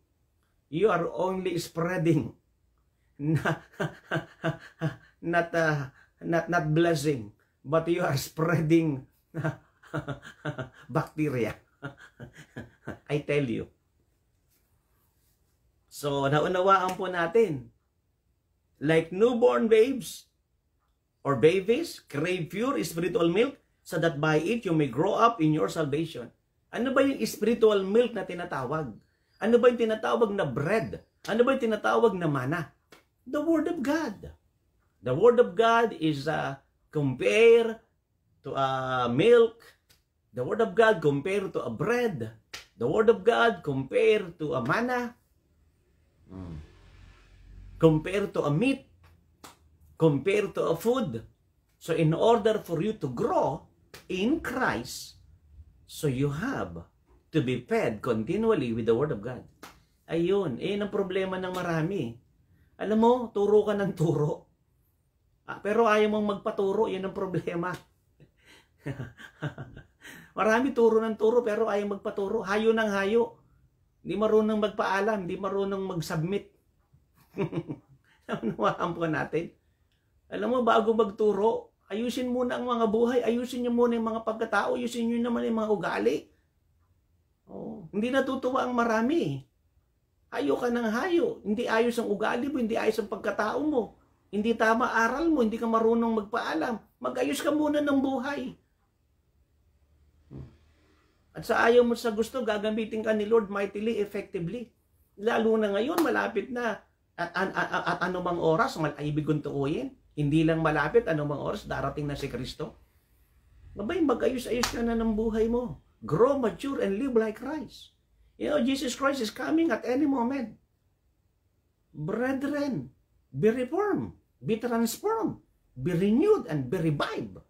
You are only spreading, not, not, uh, not, not blessing, but you are spreading bacteria. I tell you. So, naunawaan po natin. Like newborn babes or babies, crave pure spiritual milk so that by it you may grow up in your salvation. Ano ba yung spiritual milk na tinatawag? Ano ba yung tinatawag na bread? Ano ba yung tinatawag na mana? The Word of God. The Word of God is uh, compare to a uh, milk. The Word of God compare to a bread. The Word of God compare to a manna. Hmm. Compare to a meat. Compare to a food. So in order for you to grow in Christ, so you have to be fed continually with the Word of God. Ayun, eh ang problema ng marami. Alam mo, turo ka ng turo. Ah, pero ayaw mong magpaturo, yan ang problema. marami turo ng turo pero ayaw magpaturo. Hayo ng hayo. Hindi marunong magpaalam, hindi marunong mag-submit. Nawaan po natin. Alam mo, bago magturo, ayusin muna ang mga buhay, ayusin niyo muna yung mga pagkatao, ayusin niyo naman yung mga ugali. Oh, hindi natutuwa ang marami. Hayo ka ng hayo. Hindi ayos ang ugali mo, hindi ayos ang pagkatao mo. Hindi tama aral mo, hindi ka marunong magpaalam. Magayos ka muna ng buhay. At sa ayaw mo sa gusto, gagamitin ka ni Lord mightily, effectively. Lalo na ngayon, malapit na. At, at, at, at anumang oras, ibig kong tukuyin. Hindi lang malapit, anumang oras, darating na si Kristo. Mabay, mag-ayos-ayos ka na ng buhay mo. Grow, mature, and live like Christ. You know, Jesus Christ is coming at any moment. Brethren, be reformed, be transformed, be renewed, and be revived.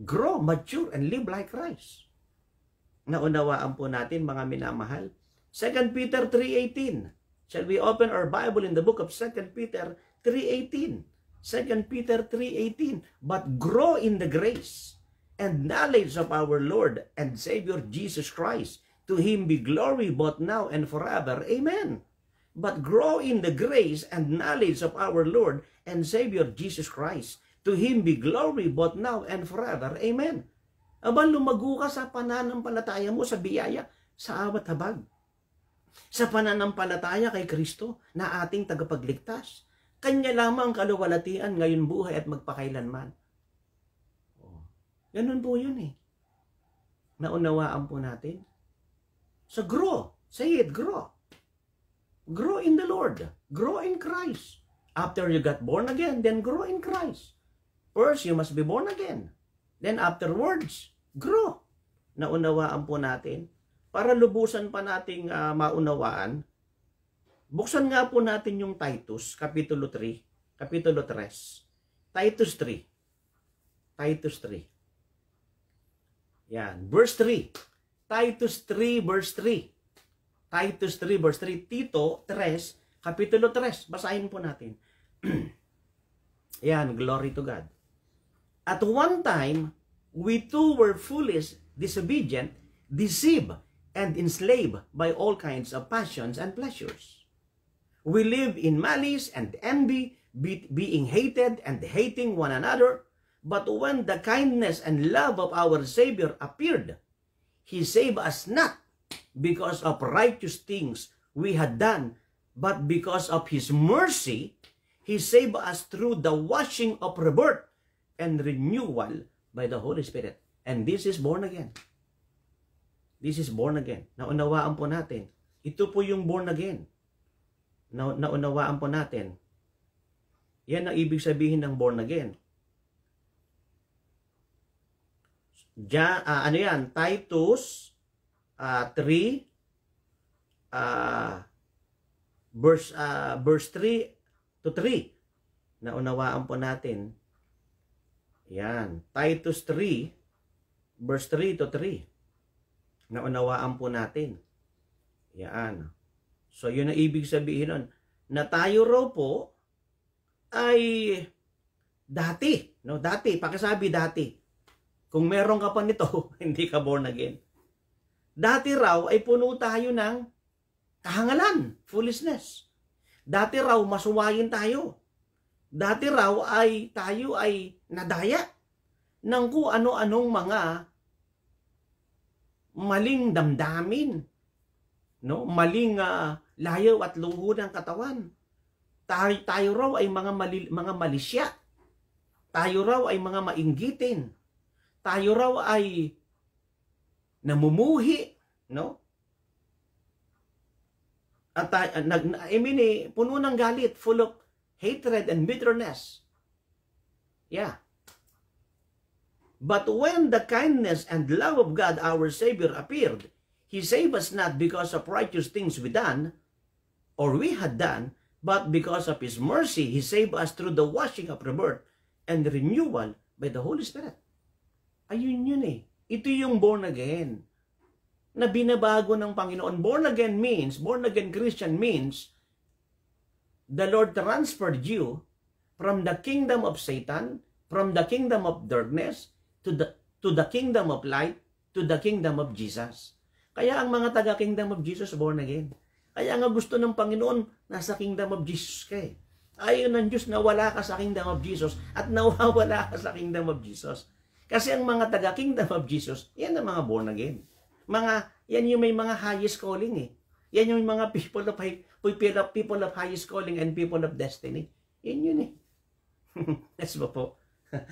Grow, mature, and live like Christ naunawaan po natin mga minamahal. 2 Peter 3.18. Shall we open our Bible in the book of 2 Peter 3.18? 2 Peter 3.18. But grow in the grace and knowledge of our Lord and Savior Jesus Christ. To Him be glory both now and forever. Amen. But grow in the grace and knowledge of our Lord and Savior Jesus Christ. To Him be glory both now and forever. Amen. Aba, lumago ka sa pananampalataya mo sa biyaya, sa awat habag. Sa pananampalataya kay Kristo na ating tagapagligtas. Kanya lamang kaluwalatian ngayon buhay at magpakailanman. Oh. Ganun po yun eh. Naunawaan po natin. So grow. Say it, grow. Grow in the Lord. Grow in Christ. After you got born again, then grow in Christ. First, you must be born again. Then afterwards, grow. Naunawaan po natin. Para lubusan pa nating uh, maunawaan, buksan nga po natin yung Titus, Kapitulo 3, Kapitulo 3. Titus 3. Titus 3. Yan. Verse 3. Titus 3, verse 3. Titus 3, verse 3. Tito 3, Kapitulo 3. Basahin po natin. Yan. Glory to God. At one time, we too were foolish, disobedient, deceived, and enslaved by all kinds of passions and pleasures. We live in malice and envy, be being hated and hating one another. But when the kindness and love of our Savior appeared, He saved us not because of righteous things we had done, but because of His mercy, He saved us through the washing of rebirth and renewal by the Holy Spirit. And this is born again. This is born again. Naunawaan po natin. Ito po yung born again. Na, naunawaan po natin. Yan ang ibig sabihin ng born again. Ja, uh, ano yan? Titus uh, 3 uh, verse uh, verse 3 to 3. Naunawaan po natin yan. Titus 3, verse 3 to 3. Naunawaan po natin. Yan. So, yun ang ibig sabihin nun. Na tayo raw po ay dati, no? Dati, pakisabi dati. Kung meron ka pa nito, hindi ka born again. Dati raw ay puno tayo ng kahangalan, foolishness. Dati raw masuwayin tayo. Dati raw ay tayo ay nadaya ng kung ano-anong mga maling damdamin, no? Maling uh, layaw at luho ng katawan. Tayo, tayo raw ay mga mali, mga malisya. Tayo raw ay mga mainggitin. Tayo raw ay namumuhi, no? At uh, nag, I mean, eh, puno ng galit, full of hatred and bitterness. Yeah. But when the kindness and love of God our Savior appeared, He saved us not because of righteous things we done, or we had done, but because of His mercy, He saved us through the washing of rebirth and renewal by the Holy Spirit. Ayun yun eh. Ito yung born again na binabago ng Panginoon. Born again means, born again Christian means, the Lord transferred you from the kingdom of Satan, from the kingdom of darkness, to the, to the kingdom of light, to the kingdom of Jesus. Kaya ang mga taga-kingdom of Jesus born again. Kaya nga gusto ng Panginoon, nasa kingdom of Jesus ka eh. Ayaw ng Diyos na wala ka sa kingdom of Jesus at nawawala ka sa kingdom of Jesus. Kasi ang mga taga-kingdom of Jesus, yan ang mga born again. Mga, yan yung may mga highest calling eh. Yan yung mga people of, people of, people of highest calling and people of destiny. Yan yun eh. yes ba po?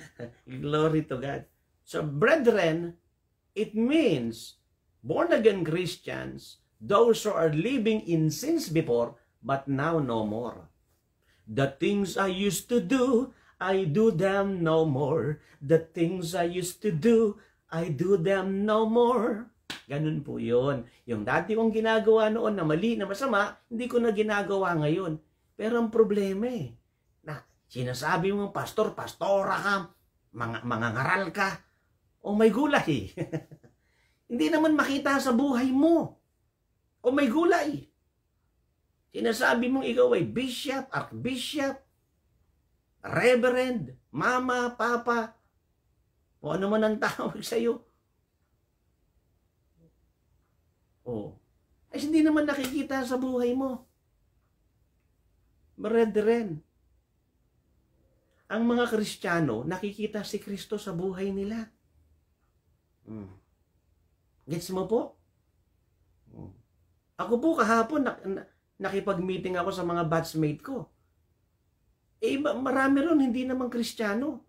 Glory to God. So, brethren, it means born-again Christians, those who are living in sins before, but now no more. The things I used to do, I do them no more. The things I used to do, I do them no more. Ganun po yun. Yung dati kong ginagawa noon na mali, na masama, hindi ko na ginagawa ngayon. Pero ang problema eh, na sinasabi mo, pastor, pastora ka, mga, mga ngaral ka, o may gulay. hindi naman makita sa buhay mo. O may gulay. Sinasabi mong ikaw ay bishop, archbishop, reverend, mama, papa, o ano man ang tawag sa iyo. Oh. Ay hindi naman nakikita sa buhay mo. Brethren, ang mga Kristiyano, nakikita si Kristo sa buhay nila. Hmm. Gets mo po? Ako po kahapon, nak- nakipag-meeting ako sa mga batchmate ko. Eh, marami ron, hindi naman Kristiyano.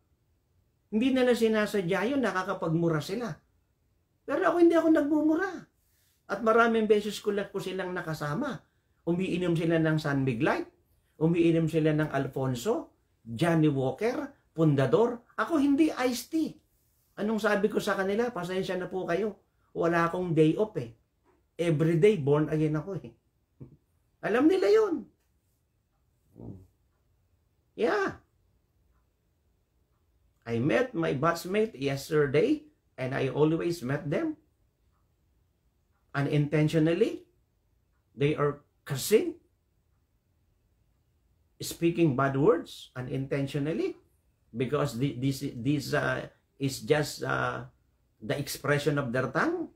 Hindi nila sinasadya yun, nakakapagmura sila. Pero ako hindi ako nagmumura. At maraming beses ko lang po silang nakasama. Umiinom sila ng San Miglite, umiinom sila ng Alfonso, Johnny Walker, Pundador. Ako hindi iced tea. Anong sabi ko sa kanila? Pasensya na po kayo. Wala akong day off eh. Everyday born again ako eh. Alam nila yun. Yeah. I met my batchmate yesterday and I always met them unintentionally. They are cursing, speaking bad words unintentionally because this, this uh, is just uh, the expression of their tongue.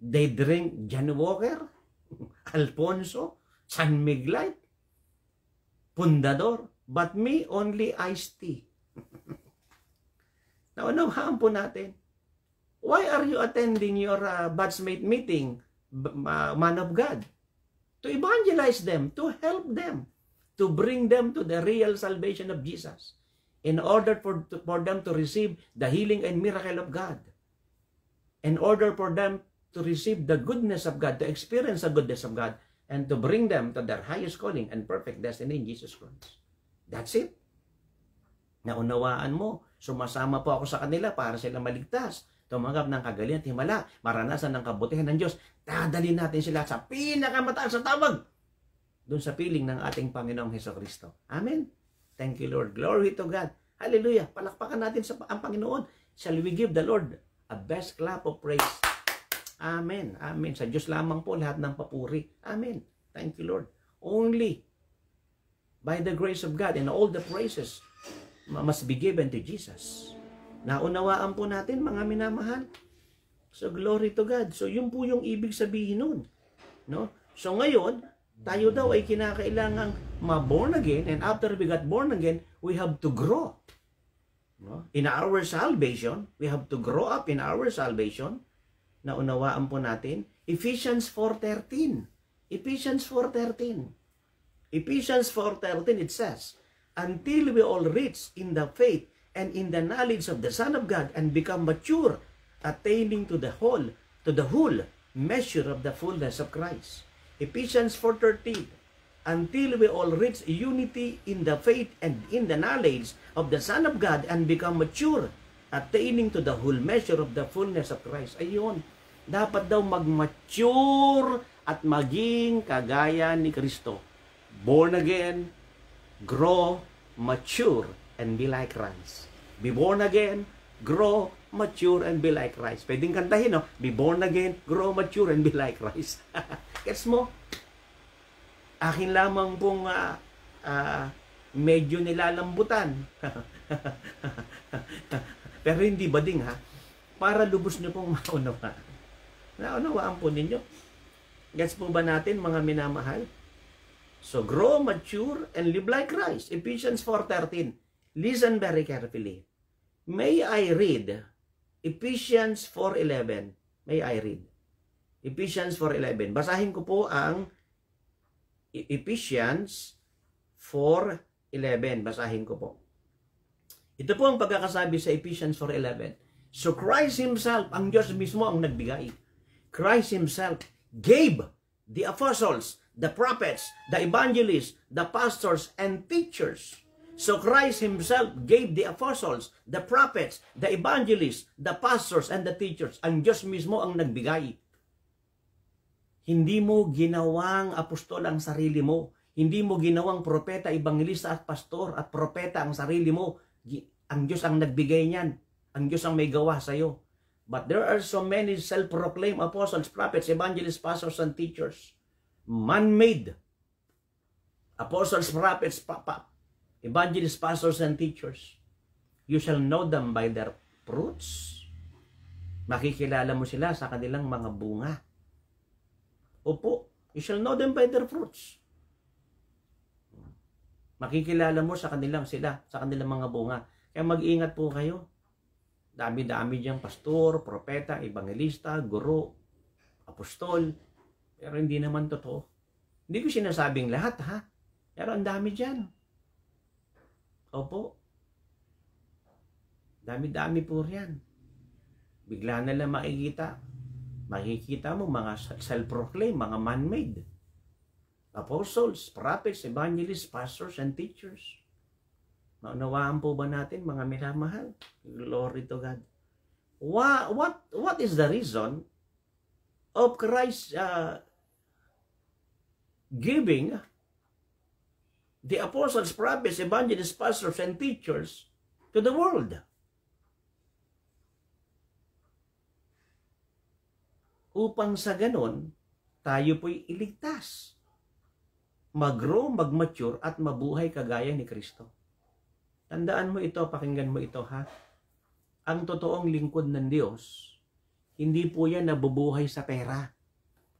They drink Johnny Walker, Alfonso, San Miglite, Pundador, but me only iced tea. Naunawahan po natin Why are you attending your uh, batchmate meeting, uh, man of God? To evangelize them, to help them, to bring them to the real salvation of Jesus in order for, for them to receive the healing and miracle of God. In order for them to receive the goodness of God, to experience the goodness of God, and to bring them to their highest calling and perfect destiny in Jesus Christ. That's it. Naunawaan mo, sumasama po ako sa kanila para sila maligtas tumanggap ng kagalian at himala, maranasan ng kabutihan ng Diyos, dadalhin natin sila sa pinakamataas sa tawag doon sa piling ng ating Panginoong Heso Kristo. Amen. Thank you, Lord. Glory to God. Hallelujah. Palakpakan natin sa ang Panginoon. Shall we give the Lord a best clap of praise? Amen. Amen. Sa Diyos lamang po lahat ng papuri. Amen. Thank you, Lord. Only by the grace of God and all the praises must be given to Jesus. Naunawaan po natin mga minamahal. So glory to God. So yun po yung ibig sabihin nun. No? So ngayon, tayo daw ay kinakailangang ma-born again and after we got born again, we have to grow. No? In our salvation, we have to grow up in our salvation. Naunawaan po natin. Ephesians 4.13. Ephesians 4.13. Ephesians 4.13 it says, Until we all reach in the faith and in the knowledge of the Son of God and become mature, attaining to the whole, to the whole measure of the fullness of Christ. Ephesians 4.13 Until we all reach unity in the faith and in the knowledge of the Son of God and become mature, attaining to the whole measure of the fullness of Christ. Ayun, dapat daw mag-mature at maging kagaya ni Kristo. Born again, grow, mature, and be like Christ. Be born again, grow, mature, and be like Christ. Pwedeng kantahin, no? Be born again, grow, mature, and be like Christ. Gets mo? Akin lamang pong uh, uh, medyo nilalambutan. Pero hindi ba ding ha? Para lubos nyo pong maunawa. Naunawaan po ninyo. Gets po ba natin mga minamahal? So grow, mature, and live like Christ. Ephesians 4.13. Listen very carefully. May I read Ephesians 4.11. May I read? Ephesians 4.11. Basahin ko po ang Ephesians 4.11. Basahin ko po. Ito po ang pagkakasabi sa Ephesians 4.11. So Christ Himself, ang Diyos mismo ang nagbigay. Christ Himself gave the apostles, the prophets, the evangelists, the pastors, and teachers. So Christ Himself gave the apostles, the prophets, the evangelists, the pastors, and the teachers. Ang Diyos mismo ang nagbigay. Hindi mo ginawang apostol ang sarili mo. Hindi mo ginawang propeta, evangelista at pastor at propeta ang sarili mo. Ang Diyos ang nagbigay niyan. Ang Diyos ang may gawa sa iyo. But there are so many self-proclaimed apostles, prophets, evangelists, pastors, and teachers. Man-made. Apostles, prophets, pa, pa, evangelists, pastors, and teachers. You shall know them by their fruits. Makikilala mo sila sa kanilang mga bunga. Opo, you shall know them by their fruits. Makikilala mo sa kanilang sila, sa kanilang mga bunga. Kaya mag-ingat po kayo. Dami-dami diyang pastor, propeta, evangelista, guro, apostol. Pero hindi naman totoo. Hindi ko sinasabing lahat ha. Pero ang dami dyan. Opo. Dami-dami po riyan. Bigla na lang makikita. Makikita mo mga self-proclaim, mga man-made. Apostles, prophets, evangelists, pastors, and teachers. Naunawaan po ba natin mga minamahal? Glory to God. What, what, what is the reason of Christ uh, giving the apostles, prophets, evangelists, pastors, and teachers to the world? Upang sa ganon, tayo po'y iligtas mag-grow, mag-mature at mabuhay kagaya ni Kristo. Tandaan mo ito, pakinggan mo ito ha. Ang totoong lingkod ng Diyos, hindi po yan nabubuhay sa pera.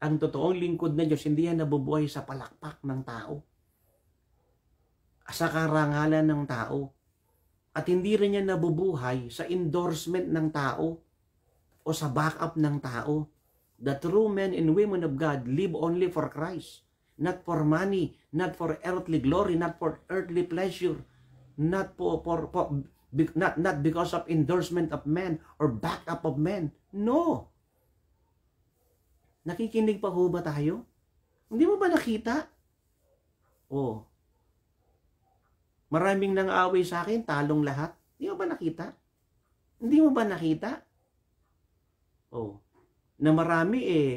Ang totoong lingkod ng Diyos, hindi yan nabubuhay sa palakpak ng tao. Sa karangalan ng tao. At hindi rin yan nabubuhay sa endorsement ng tao o sa backup ng tao. The true men and women of God live only for Christ not for money, not for earthly glory, not for earthly pleasure, not for, for, for not, not because of endorsement of men or backup of men. No. Nakikinig pa ho ba tayo? Hindi mo ba nakita? Oh. Maraming nang away sa akin, talong lahat. Hindi mo ba nakita? Hindi mo ba nakita? Oh. Na marami eh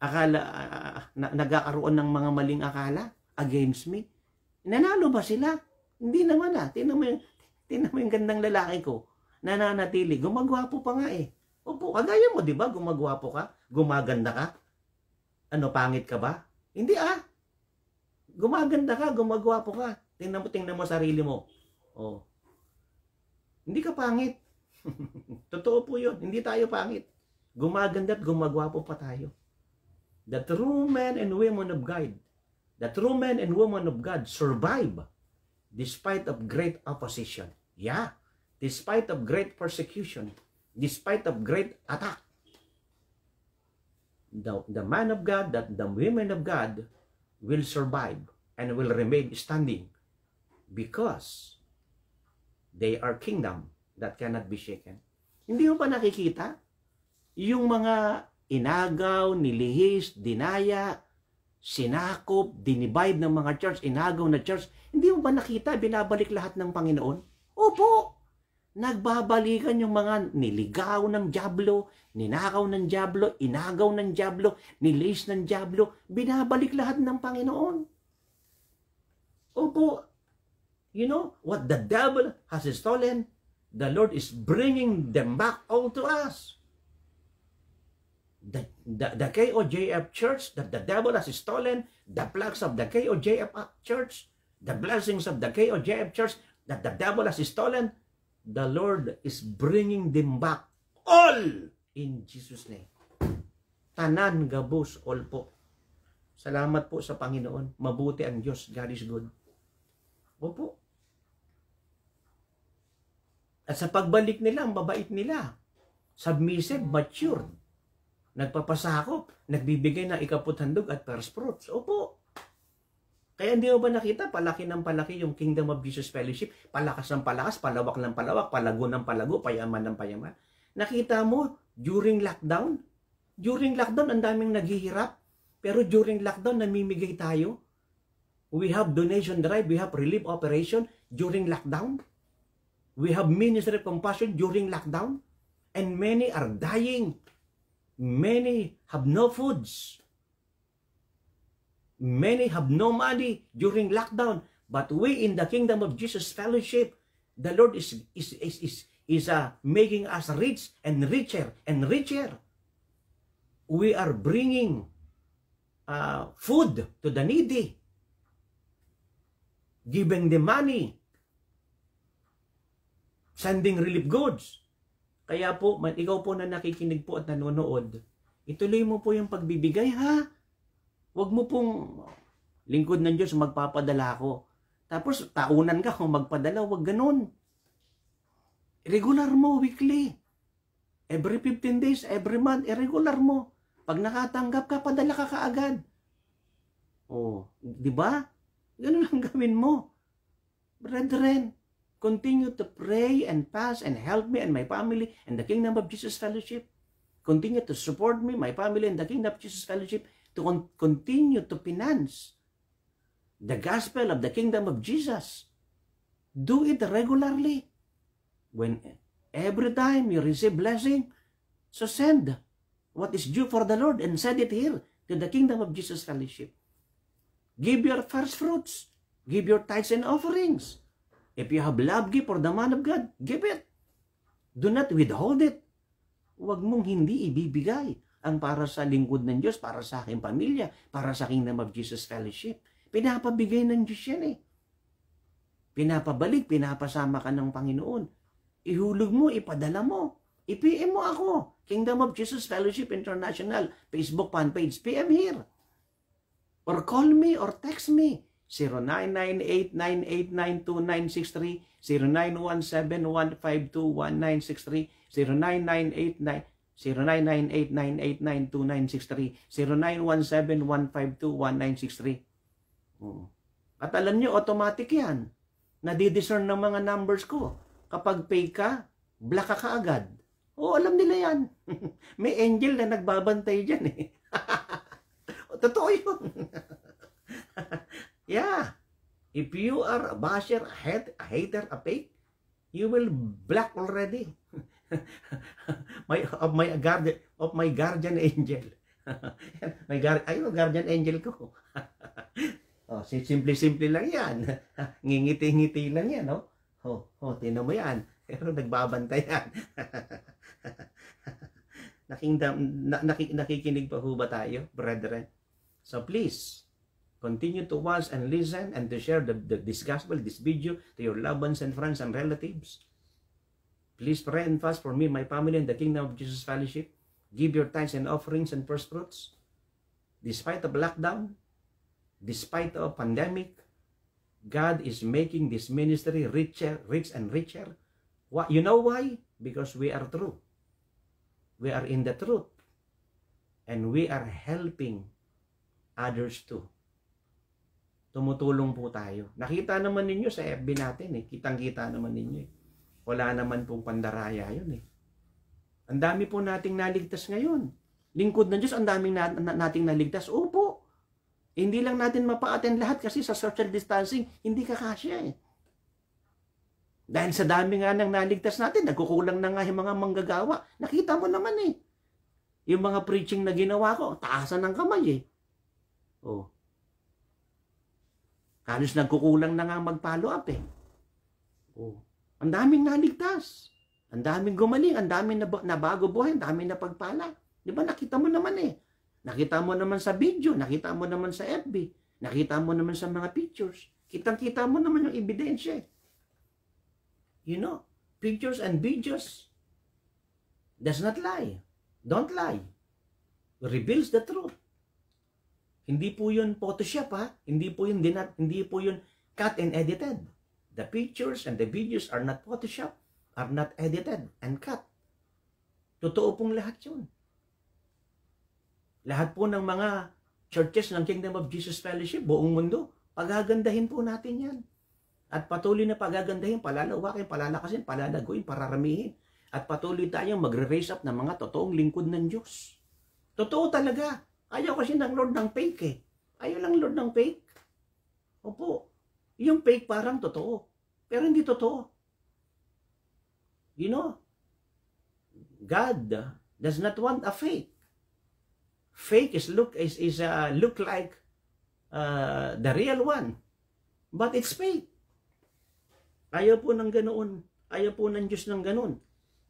akala uh, na, nagkakaroon ng mga maling akala against me. Nanalo ba sila? Hindi naman ah. Tingnan mo yung, tingnan mo yung gandang lalaki ko. Nananatili. Gumagwapo pa nga eh. Opo, kagaya mo, di ba? Gumagwapo ka? Gumaganda ka? Ano, pangit ka ba? Hindi ah. Gumaganda ka, gumagwapo ka. Tingnan mo, tingnan mo sarili mo. Oh. Hindi ka pangit. Totoo po yun. Hindi tayo pangit. Gumaganda at gumagwapo pa tayo. The true men and women of God, the true men and women of God survive despite of great opposition. Yeah, despite of great persecution, despite of great attack. The, the man of God, that the women of God will survive and will remain standing because they are kingdom that cannot be shaken. Hindi mo ba nakikita? Yung mga inagaw, nilihis, dinaya, sinakop, dinivide ng mga church, inagaw na church, hindi mo ba nakita binabalik lahat ng Panginoon? Opo! Nagbabalikan yung mga niligaw ng Diablo, ninakaw ng Diablo, inagaw ng Diablo, nilis ng Diablo, binabalik lahat ng Panginoon. Opo, you know, what the devil has stolen, the Lord is bringing them back all to us. The, the, the KOJF church that the devil has stolen, the plagues of the KOJF church, the blessings of the KOJF church that the devil has stolen, the Lord is bringing them back all in Jesus name. Tanan gabos all po. Salamat po sa Panginoon. Mabuti ang Diyos. God is good. Opo. At sa pagbalik nila, ang babait nila. Submissive, matured. Nagpapasakop, nagbibigay ng ikaputhandog at first fruits. Opo. Kaya hindi mo ba nakita, palaki ng palaki yung Kingdom of Jesus Fellowship, palakas ng palakas, palawak ng palawak, palago ng palago, payaman ng payaman. Nakita mo, during lockdown, during lockdown, ang daming naghihirap, pero during lockdown, namimigay tayo. We have donation drive, we have relief operation during lockdown. We have ministry of compassion during lockdown. And many are dying. Many have no foods. Many have no money during lockdown. But we in the kingdom of Jesus fellowship, the Lord is, is, is, is, is uh, making us rich and richer and richer. We are bringing uh, food to the needy, giving them money, sending relief goods. Kaya po, man, ikaw po na nakikinig po at nanonood, ituloy mo po yung pagbibigay ha. Huwag mo pong lingkod ng Diyos magpapadala ako. Tapos taunan ka kung magpadala, huwag ganun. Regular mo, weekly. Every 15 days, every month, irregular mo. Pag nakatanggap ka, padala ka kaagad. Oh, di ba? Ganun lang gawin mo. Brethren, continue to pray and fast and help me and my family and the Kingdom of Jesus Fellowship. Continue to support me, my family, and the Kingdom of Jesus Fellowship to con- continue to finance the gospel of the kingdom of Jesus. Do it regularly. When every time you receive blessing, so send what is due for the Lord and send it here to the kingdom of Jesus fellowship. Give your first fruits. Give your tithes and offerings. If you have love gift for the man of God, give it. Do not withhold it. Huwag mong hindi ibibigay ang para sa lingkod ng Diyos, para sa aking pamilya, para sa Kingdom of Jesus Fellowship. Pinapabigay ng Diyos yan eh. Pinapabalik, pinapasama ka ng Panginoon. Ihulog mo, ipadala mo. I-PM mo ako. Kingdom of Jesus Fellowship International, Facebook fan page. PM here. Or call me or text me. 0998-989-2963, 0917-152-1963, 0998 0998-989-2963, 0917-152-1963. At alam nyo, automatic yan. Nadidiscern ng mga numbers ko. Kapag pay ka, black ka kaagad. Oo, alam nila yan. May angel na nagbabantay dyan eh. Totoo yun. yeah. If you are a basher, a, hate, a hater, a fake, you will black already. my of my guardian of my guardian angel. may guard ayun guardian angel ko. oh, simple-simple lang 'yan. Ngingiti-ngiti lang 'yan, no? Oh, oh, tinan mo 'yan. Pero nagbabantay yan. Na, nakik, nakikinig pa ho ba tayo, brethren? So please, Continue to watch and listen and to share the, the, this gospel, this video to your loved ones and friends and relatives. Please pray and fast for me, my family, and the Kingdom of Jesus Fellowship. Give your tithes and offerings and first fruits. Despite of lockdown, despite of pandemic, God is making this ministry richer, rich and richer. What, you know why? Because we are true. We are in the truth. And we are helping others too tumutulong po tayo. Nakita naman ninyo sa FB natin eh. Kitang-kita naman ninyo eh. Wala naman pong pandaraya yun eh. Ang dami po nating naligtas ngayon. Lingkod ng Diyos, ang daming na, na, nating naligtas. Opo. Hindi lang natin mapa-attend lahat kasi sa social distancing, hindi kakasya eh. Dahil sa dami nga ng naligtas natin, nagkukulang na nga yung mga manggagawa. Nakita mo naman eh. Yung mga preaching na ginawa ko, taasan ng kamay eh. Oh, Halos nagkukulang na nga mag-follow up eh. Oh. Ang daming naligtas. Ang daming gumaling, ang daming nabago buhay, ang daming napagpala. Di ba nakita mo naman eh. Nakita mo naman sa video, nakita mo naman sa FB, nakita mo naman sa mga pictures. Kitang-kita mo naman yung ebidensya eh. You know, pictures and videos does not lie. Don't lie. Reveals the truth. Hindi po yun Photoshop ha. Hindi po yun dinat, hindi po yun cut and edited. The pictures and the videos are not Photoshop, are not edited and cut. Totoo pong lahat yun. Lahat po ng mga churches ng Kingdom of Jesus Fellowship, buong mundo, pagagandahin po natin yan. At patuloy na pagagandahin, palalawakin, palalakasin, palalaguin, pararamihin. At patuloy tayong magre-raise up ng mga totoong lingkod ng Diyos. Totoo talaga. Ayaw kasi ng Lord ng fake eh. Ayaw lang Lord ng fake. Opo. Yung fake parang totoo. Pero hindi totoo. You know, God does not want a fake. Fake is look is is uh, look like uh, the real one. But it's fake. Ayaw po ng ganoon. Ayaw po ng Diyos ng ganoon.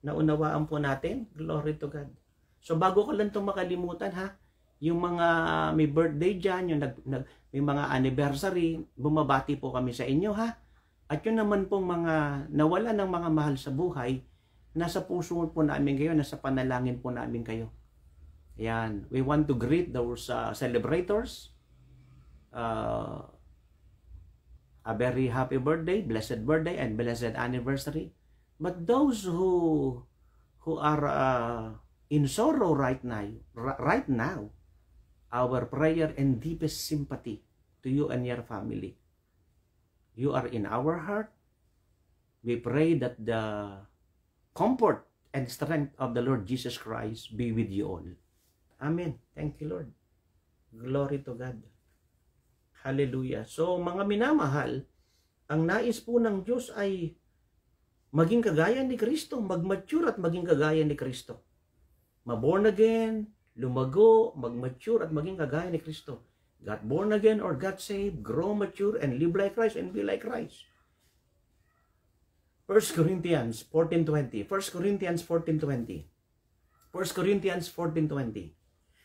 Naunawaan po natin. Glory to God. So bago ko lang itong makalimutan ha, yung mga may birthday dyan, yung nag, nag, may mga anniversary, bumabati po kami sa inyo ha. At yun naman pong mga nawala ng mga mahal sa buhay, nasa puso po namin kayo, nasa panalangin po namin kayo. Ayan, we want to greet those uh, celebrators. Uh, a very happy birthday, blessed birthday, and blessed anniversary. But those who who are uh, in sorrow right now, right now, our prayer and deepest sympathy to you and your family. You are in our heart. We pray that the comfort and strength of the Lord Jesus Christ be with you all. Amen. Thank you, Lord. Glory to God. Hallelujah. So, mga minamahal, ang nais po ng Diyos ay maging kagaya ni Kristo, mag-mature at maging kagaya ni Kristo. Ma-born again, lumago, mag-mature at maging kagaya ni Kristo. Got born again or got saved, grow mature and live like Christ and be like Christ. 1 Corinthians 14.20 1 Corinthians 14.20 1 Corinthians 14.20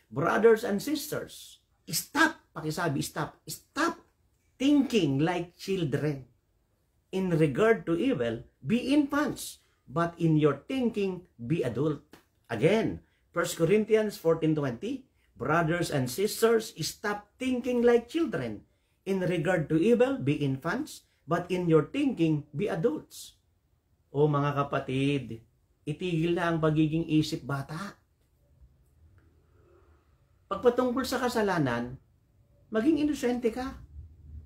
Brothers and sisters, stop, pakisabi, stop, stop thinking like children. In regard to evil, be infants, but in your thinking, be adult. Again, 1 Corinthians 14.20, Brothers and sisters, stop thinking like children. In regard to evil, be infants, but in your thinking, be adults. O mga kapatid, itigil na ang pagiging isip bata. Pagpatungkol sa kasalanan, maging inosente ka.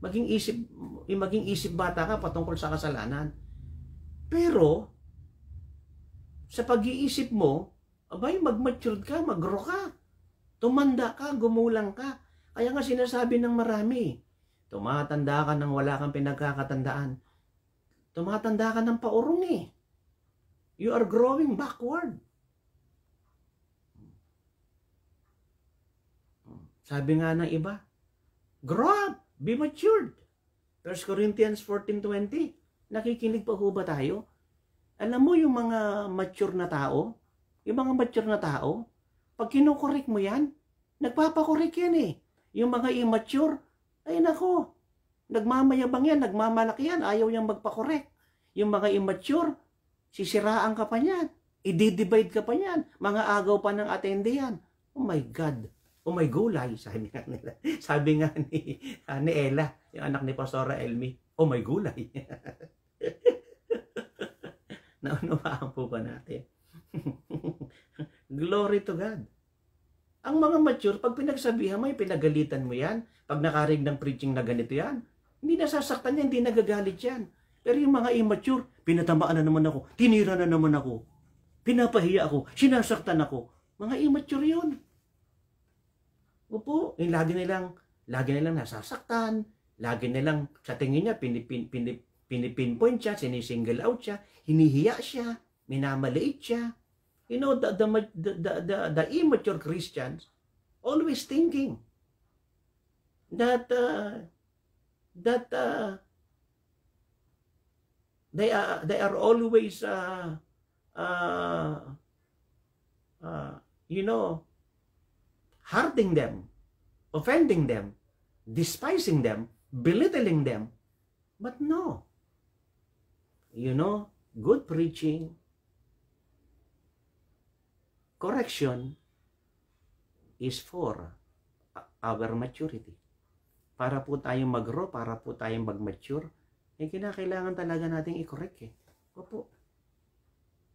Maging isip, maging isip bata ka patungkol sa kasalanan. Pero, sa pag-iisip mo, abay, mag-matured ka, mag-grow ka. Tumanda ka, gumulang ka. Kaya nga sinasabi ng marami, tumatanda ka nang wala kang pinagkakatandaan. Tumatanda ka ng paurong eh. You are growing backward. Sabi nga ng iba, grow up, be matured. 1 Corinthians 14.20, nakikinig pa ho ba tayo? Alam mo yung mga mature na tao, yung mga mature na tao, pag kinukorek mo yan, nagpapakorek yan eh. Yung mga immature, Ay nako, nagmamayabang yan, nagmamalaki yan, ayaw niyang magpakorek. Yung mga immature, sisiraan ka pa niyan. I-divide ka pa niyan. Mga agaw pa ng attende yan. Oh my God. Oh my gulay, sabi nga nila. Sabi nga ni, uh, ni Ella, yung anak ni Pastora Elmi. Oh my gulay. Naunawaan po ba natin? Glory to God. Ang mga mature, pag pinagsabihan mo, pinagalitan mo yan, pag nakarig ng preaching na ganito yan, hindi nasasaktan yan, hindi nagagalit yan. Pero yung mga immature, pinatamaan na naman ako, tinira na naman ako, pinapahiya ako, sinasaktan ako. Mga immature yun. Opo, yung lagi nilang, lagi nilang nasasaktan, lagi nilang sa tingin niya, pinipin, pinip, pinipinpoint siya, sinisingle out siya, hinihiya siya, minamaliit siya. You know, the, the, the, the, the, immature Christians always thinking that uh, that uh, they are they are always uh, uh, uh, you know hurting them, offending them, despising them, belittling them. But no. You know, good preaching, correction is for our maturity. Para po tayong mag-grow, para po tayong mag-mature, eh kinakailangan talaga nating i-correct eh. Opo.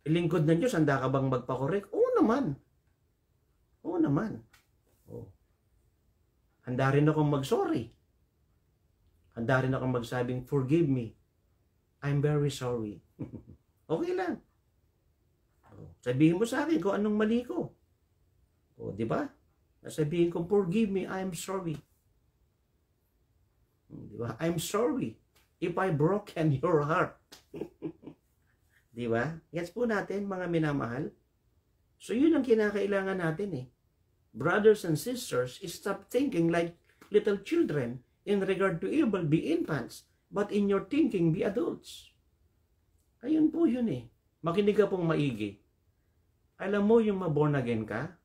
Ilingkod ng Diyos, handa ka bang magpa-correct? Oo naman. Oo naman. Oo. Handa rin akong mag-sorry. Handa rin akong magsabing, forgive me. I'm very sorry. okay lang. Sabihin mo sa akin kung anong mali ko. O, di ba? Sabihin ko, forgive me, I'm sorry. Di ba? I'm sorry if I broken your heart. di ba? Gets po natin, mga minamahal. So, yun ang kinakailangan natin eh. Brothers and sisters, stop thinking like little children in regard to evil, be infants, but in your thinking, be adults. Ayun po yun eh. Makinig ka pong maigi. Alam mo yung ma-born again ka?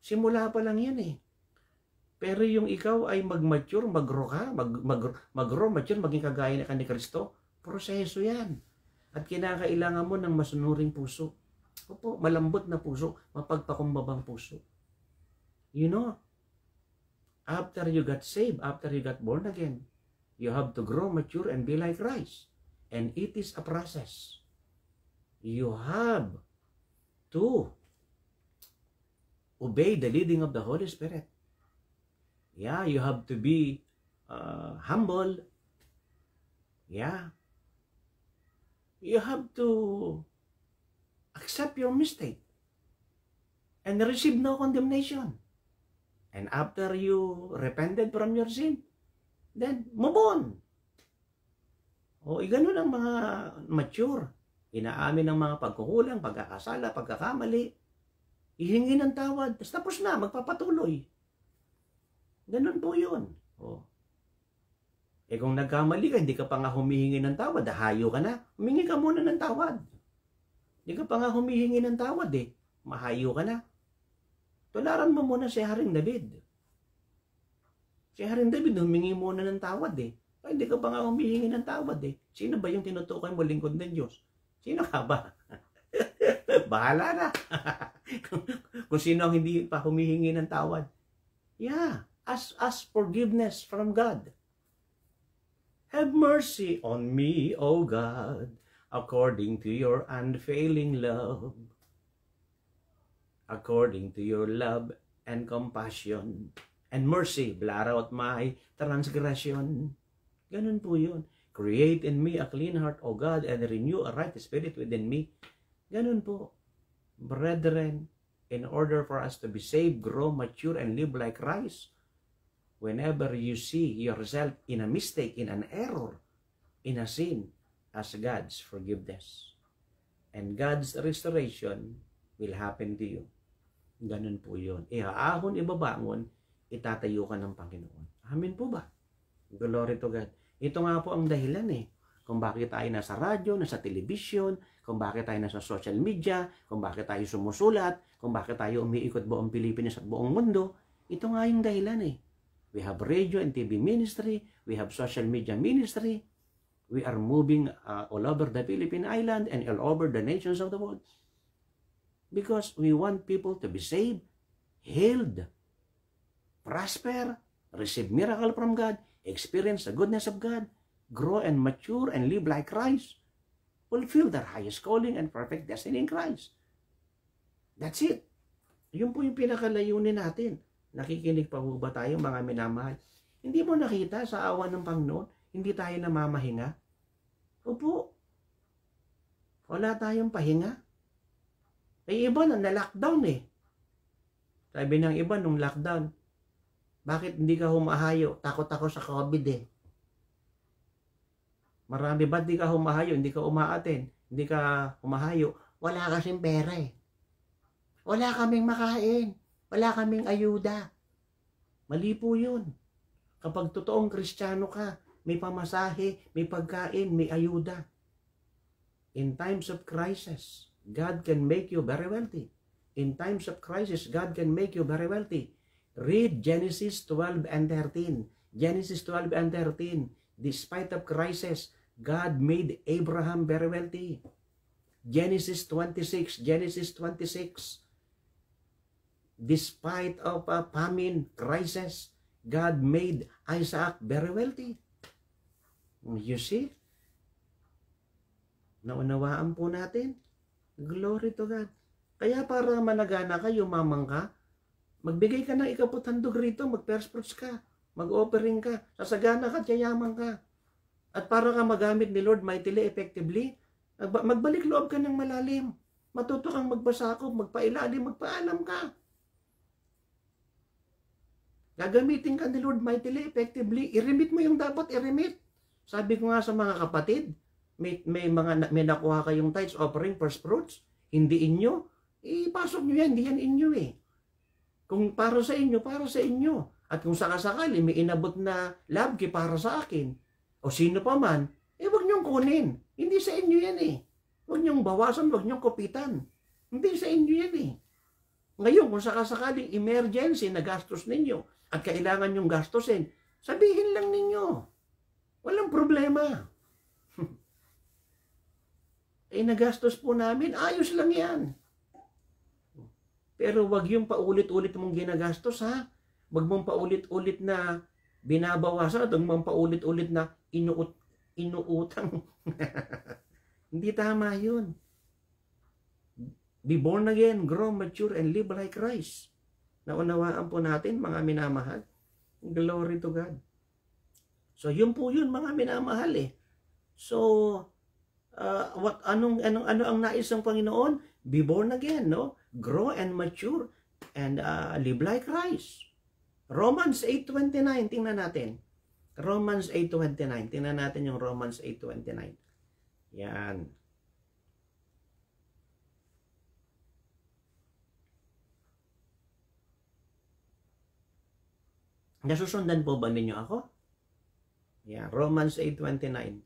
Simula pa lang yan eh. Pero yung ikaw ay mag-mature, mag-grow ka, mag, mag, mag-grow, mature, maging kagaya na ka ni Kristo, proseso yan. At kinakailangan mo ng masunuring puso. Opo, malambot na puso, mapagpakumbabang puso. You know, after you got saved, after you got born again, you have to grow, mature, and be like Christ. And it is a process. You have to obey the leading of the Holy Spirit. Yeah, you have to be uh, humble. Yeah. You have to accept your mistake and receive no condemnation. And after you repented from your sin, then move on. O, ganun ang mga mature inaamin ng mga pagkukulang, pagkakasala, pagkakamali, ihingi ng tawad, tapos na, magpapatuloy. Ganun po yun. Oh. Eh kung nagkamali ka, hindi ka pa nga humihingi ng tawad, hayo ka na, humingi ka muna ng tawad. Hindi ka pa nga humihingi ng tawad eh, mahayo ka na. Tularan mo muna si Haring David. Si Haring David humingi muna ng tawad eh. Ay, hindi ka pa nga humihingi ng tawad eh. Sino ba yung tinutukoy mo lingkod ng Diyos? Sino ka ba? Bahala na. kung, sino ang hindi pa humihingi ng tawad. Yeah, ask, ask forgiveness from God. Have mercy on me, O God, according to your unfailing love. According to your love and compassion and mercy, blot out my transgression. Ganun po yun. Create in me a clean heart, O God, and renew a right spirit within me. Ganun po. Brethren, in order for us to be saved, grow, mature, and live like Christ, whenever you see yourself in a mistake, in an error, in a sin, as God's forgiveness. And God's restoration will happen to you. Ganun po yun. Ihaahon, ibabangon, itatayo ka ng Panginoon. Amen po ba? Glory to God. Ito nga po ang dahilan eh. Kung bakit tayo nasa radyo, nasa television, kung bakit tayo nasa social media, kung bakit tayo sumusulat, kung bakit tayo umiikot buong Pilipinas at buong mundo, ito nga yung dahilan eh. We have radio and TV ministry. We have social media ministry. We are moving uh, all over the Philippine Island and all over the nations of the world. Because we want people to be saved, healed, prosper, receive miracle from God, experience the goodness of God, grow and mature and live like Christ, fulfill their highest calling and perfect destiny in Christ. That's it. Yun po yung pinakalayunin natin. Nakikinig pa po ba tayo mga minamahal? Hindi mo nakita sa awa ng Panginoon, hindi tayo namamahinga? Opo. Wala tayong pahinga. Ay iba na na-lockdown eh. Sabi ng iba nung lockdown, bakit hindi ka humahayo? Takot ako sa COVID eh. Marami ba di ka humahayo? Hindi ka umaaten? Hindi ka humahayo? Wala kasing pera eh. Wala kaming makain. Wala kaming ayuda. Mali po yun. Kapag totoong kristyano ka, may pamasahe, may pagkain, may ayuda. In times of crisis, God can make you very wealthy. In times of crisis, God can make you very wealthy. Read Genesis 12 and 13. Genesis 12 and 13. Despite of crisis, God made Abraham very wealthy. Genesis 26, Genesis 26. Despite of a famine, crisis, God made Isaac very wealthy. You see? Naunawaan po natin. Glory to God. Kaya para managana ka, yumamang ka, magbigay ka ng ikaputandog rito, mag-first fruits ka, mag-offering ka, sasagana ka, yayaman ka. At para ka magamit ni Lord mightily, effectively, magbalik loob ka ng malalim. Matuto kang magbasakop, magpailalim, magpaalam ka. Gagamitin ka ni Lord mightily, effectively. I-remit mo yung dapat i-remit. Sabi ko nga sa mga kapatid, may, may mga may nakuha kayong tithes offering first fruits, hindi inyo, ipasok nyo yan, hindi yan inyo eh. Kung para sa inyo, para sa inyo. At kung sakasakali may inabot na labki para sa akin, o sino pa man, eh wag niyong kunin. Hindi sa inyo yan eh. Huwag niyong bawasan, huwag niyong kupitan. Hindi sa inyo yan eh. Ngayon, kung sakasakaling emergency na gastos ninyo at kailangan yung gastusin, sabihin lang ninyo. Walang problema. eh nagastos po namin, ayos lang yan. Pero wag yung paulit-ulit mong ginagastos ha. Wag mong paulit-ulit na binabawasan at wag mong paulit-ulit na inuut inuutang. Hindi tama yun. Be born again, grow, mature, and live like Christ. Naunawaan po natin, mga minamahal. Glory to God. So, yun po yun, mga minamahal eh. So, uh, what, anong, anong, ano ang nais ng Panginoon? Be born again, no? Grow and mature and uh, live like Christ. Romans 8.29, tingnan natin. Romans 8.29. Tingnan natin yung Romans 8.29. Yan. Nasusundan po ba ninyo ako? Yeah, Romans 8.29.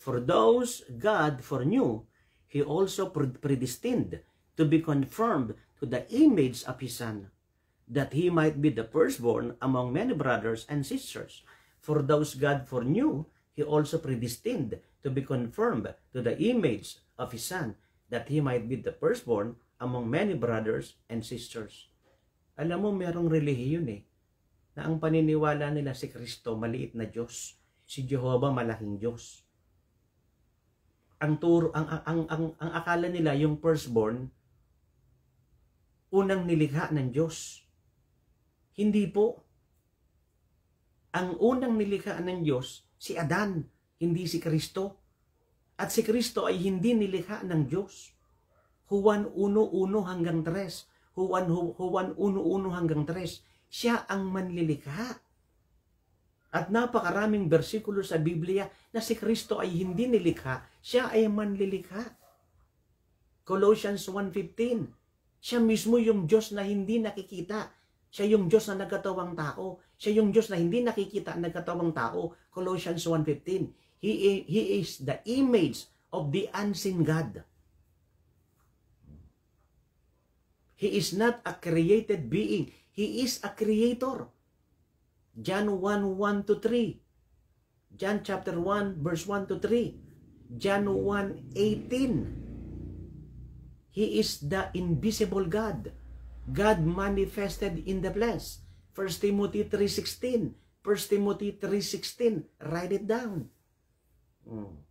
For those God foreknew, He also predestined to be conformed to the image of His Son, that He might be the firstborn among many brothers and sisters. For those God foreknew, He also predestined to be conformed to the image of His Son, that He might be the firstborn among many brothers and sisters. Alam mo, merong relihiyon eh, na ang paniniwala nila si Kristo, maliit na Diyos. Si Jehovah, malaking Diyos. Ang, turo, ang, ang, ang, ang, ang akala nila, yung firstborn, unang nilikha ng Diyos. Hindi po ang unang nilikha ng Diyos, si Adan, hindi si Kristo. At si Kristo ay hindi nilikha ng Diyos. Juan 1.1 hanggang 3. Juan, Juan 1.1 hanggang 3. Siya ang manlilikha. At napakaraming bersikulo sa Biblia na si Kristo ay hindi nilikha, siya ay manlilikha. Colossians 1.15, siya mismo yung Diyos na hindi nakikita, siya yung Diyos na nagkatawang tao. Siya yung Diyos na hindi nakikita nagkatawang tao. Colossians 1.15. He, he is the image of the unseen God. He is not a created being. He is a creator. John 1, 1 to 3. John chapter 1, verse 1 to 3. John 1, 18. He is the invisible God. God manifested in the flesh. 1 Timothy 3.16. 1 Timothy 3.16. Write it down. Hmm.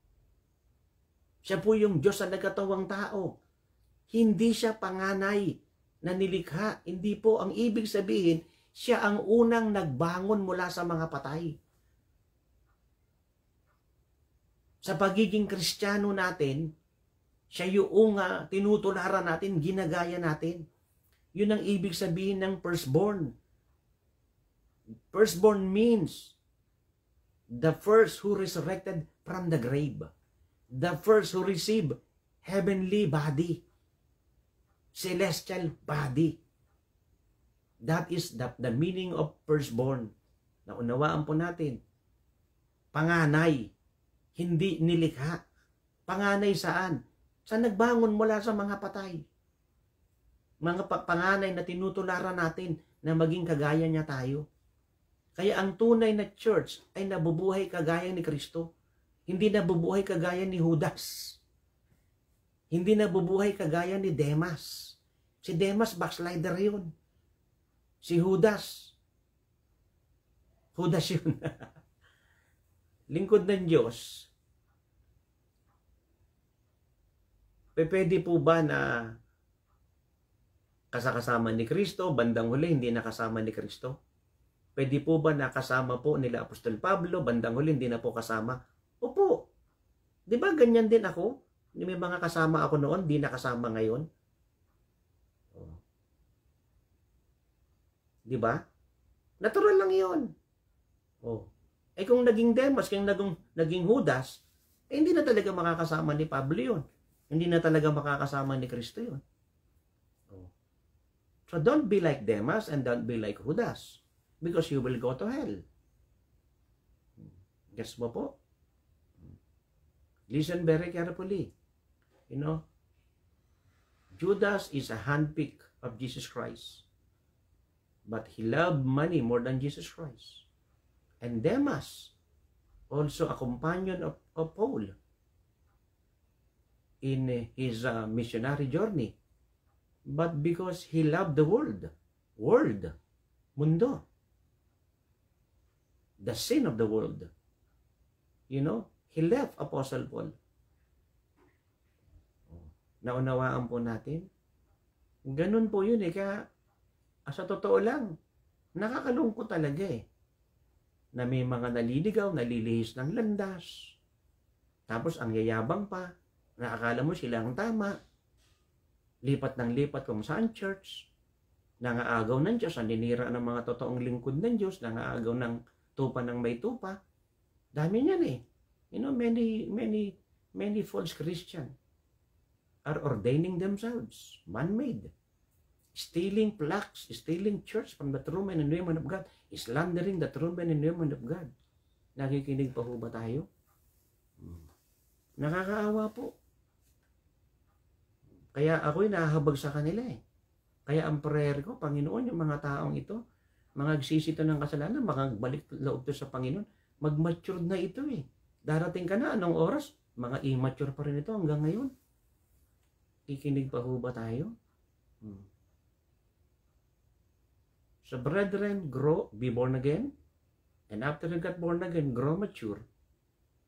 Siya po yung Diyos sa nagkatawang tao. Hindi siya panganay na nilikha. Hindi po ang ibig sabihin, siya ang unang nagbangon mula sa mga patay. Sa pagiging kristyano natin, siya yung uh, tinutularan natin, ginagaya natin. Yun ang ibig sabihin ng firstborn. Firstborn means the first who resurrected from the grave. The first who received heavenly body. Celestial body. That is the, the meaning of firstborn. Naunawaan po natin. Panganay. Hindi nilikha. Panganay saan? Sa nagbangon mula sa mga patay. Mga panganay na tinutularan natin na maging kagaya niya tayo. Kaya ang tunay na church ay nabubuhay kagaya ni Kristo. Hindi nabubuhay kagaya ni Judas. Hindi nabubuhay kagaya ni Demas. Si Demas, backslider yun. Si Judas. Judas yun. Lingkod ng Diyos. Pwede po ba na kasakasama ni Kristo, bandang huli hindi nakasama ni Kristo? Pwede po ba nakasama po nila Apostol Pablo, bandang huli hindi na po kasama? Opo. Di ba ganyan din ako? May mga kasama ako noon, di nakasama ngayon. Di ba? Natural lang yon. Oh. Eh kung naging Demas, kung naging, naging Judas, eh hindi na talaga makakasama ni Pablo yun. Hindi na talaga makakasama ni Kristo yun. Oh. So don't be like Demas and don't be like Judas because you will go to hell. Guess mo po? Listen very carefully. You know, Judas is a handpick of Jesus Christ. But he loved money more than Jesus Christ. And Demas, also a companion of, of Paul in his uh, missionary journey. But because he loved the world, world, mundo, the sin of the world, you know, he left Apostle Paul. Naunawaan po natin. Ganun po yun eh. Kaya Ah, sa totoo lang, nakakalungkot talaga eh. Na may mga naliligaw, nalilihis ng landas. Tapos ang yayabang pa, na akala mo sila ang tama. Lipat ng lipat kung saan church. Nangaagaw ng Diyos, naninira ng mga totoong lingkod ng Diyos, nangaagaw ng tupa ng may tupa. Dami niyan eh. You know, many, many, many false Christian are ordaining themselves, man-made stealing plaques, stealing church from the true men and women of God, slandering the true men and women of God. Nakikinig pa ho ba tayo? Hmm. Nakakaawa po. Kaya ako'y nahahabag sa kanila eh. Kaya ang prayer ko, Panginoon, yung mga taong ito, mga nagsisito ng kasalanan, balik loob to sa Panginoon, mag-mature na ito eh. Darating ka na, anong oras? Mga immature pa rin ito hanggang ngayon. Kikinig pa ho ba tayo? Hmm. So brethren, grow, be born again. And after you got born again, grow mature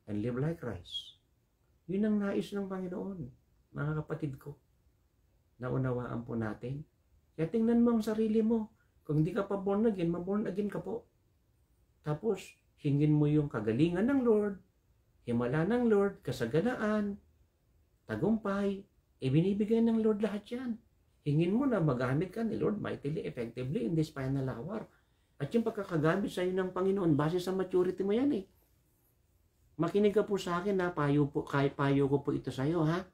and live like Christ. Yun ang nais ng Panginoon, mga kapatid ko. Naunawaan po natin. Kaya tingnan mo ang sarili mo. Kung hindi ka pa born again, ma-born again ka po. Tapos, hingin mo yung kagalingan ng Lord, himala ng Lord, kasaganaan, tagumpay, ibinibigay ng Lord lahat yan. Hingin mo na magamit ka ni Lord mightily effectively in this final hour. At yung pagkakagamit sa iyo ng Panginoon, base sa maturity mo yan eh. Makinig ka po sa akin na payo, po, kahit payo ko po ito sa iyo ha.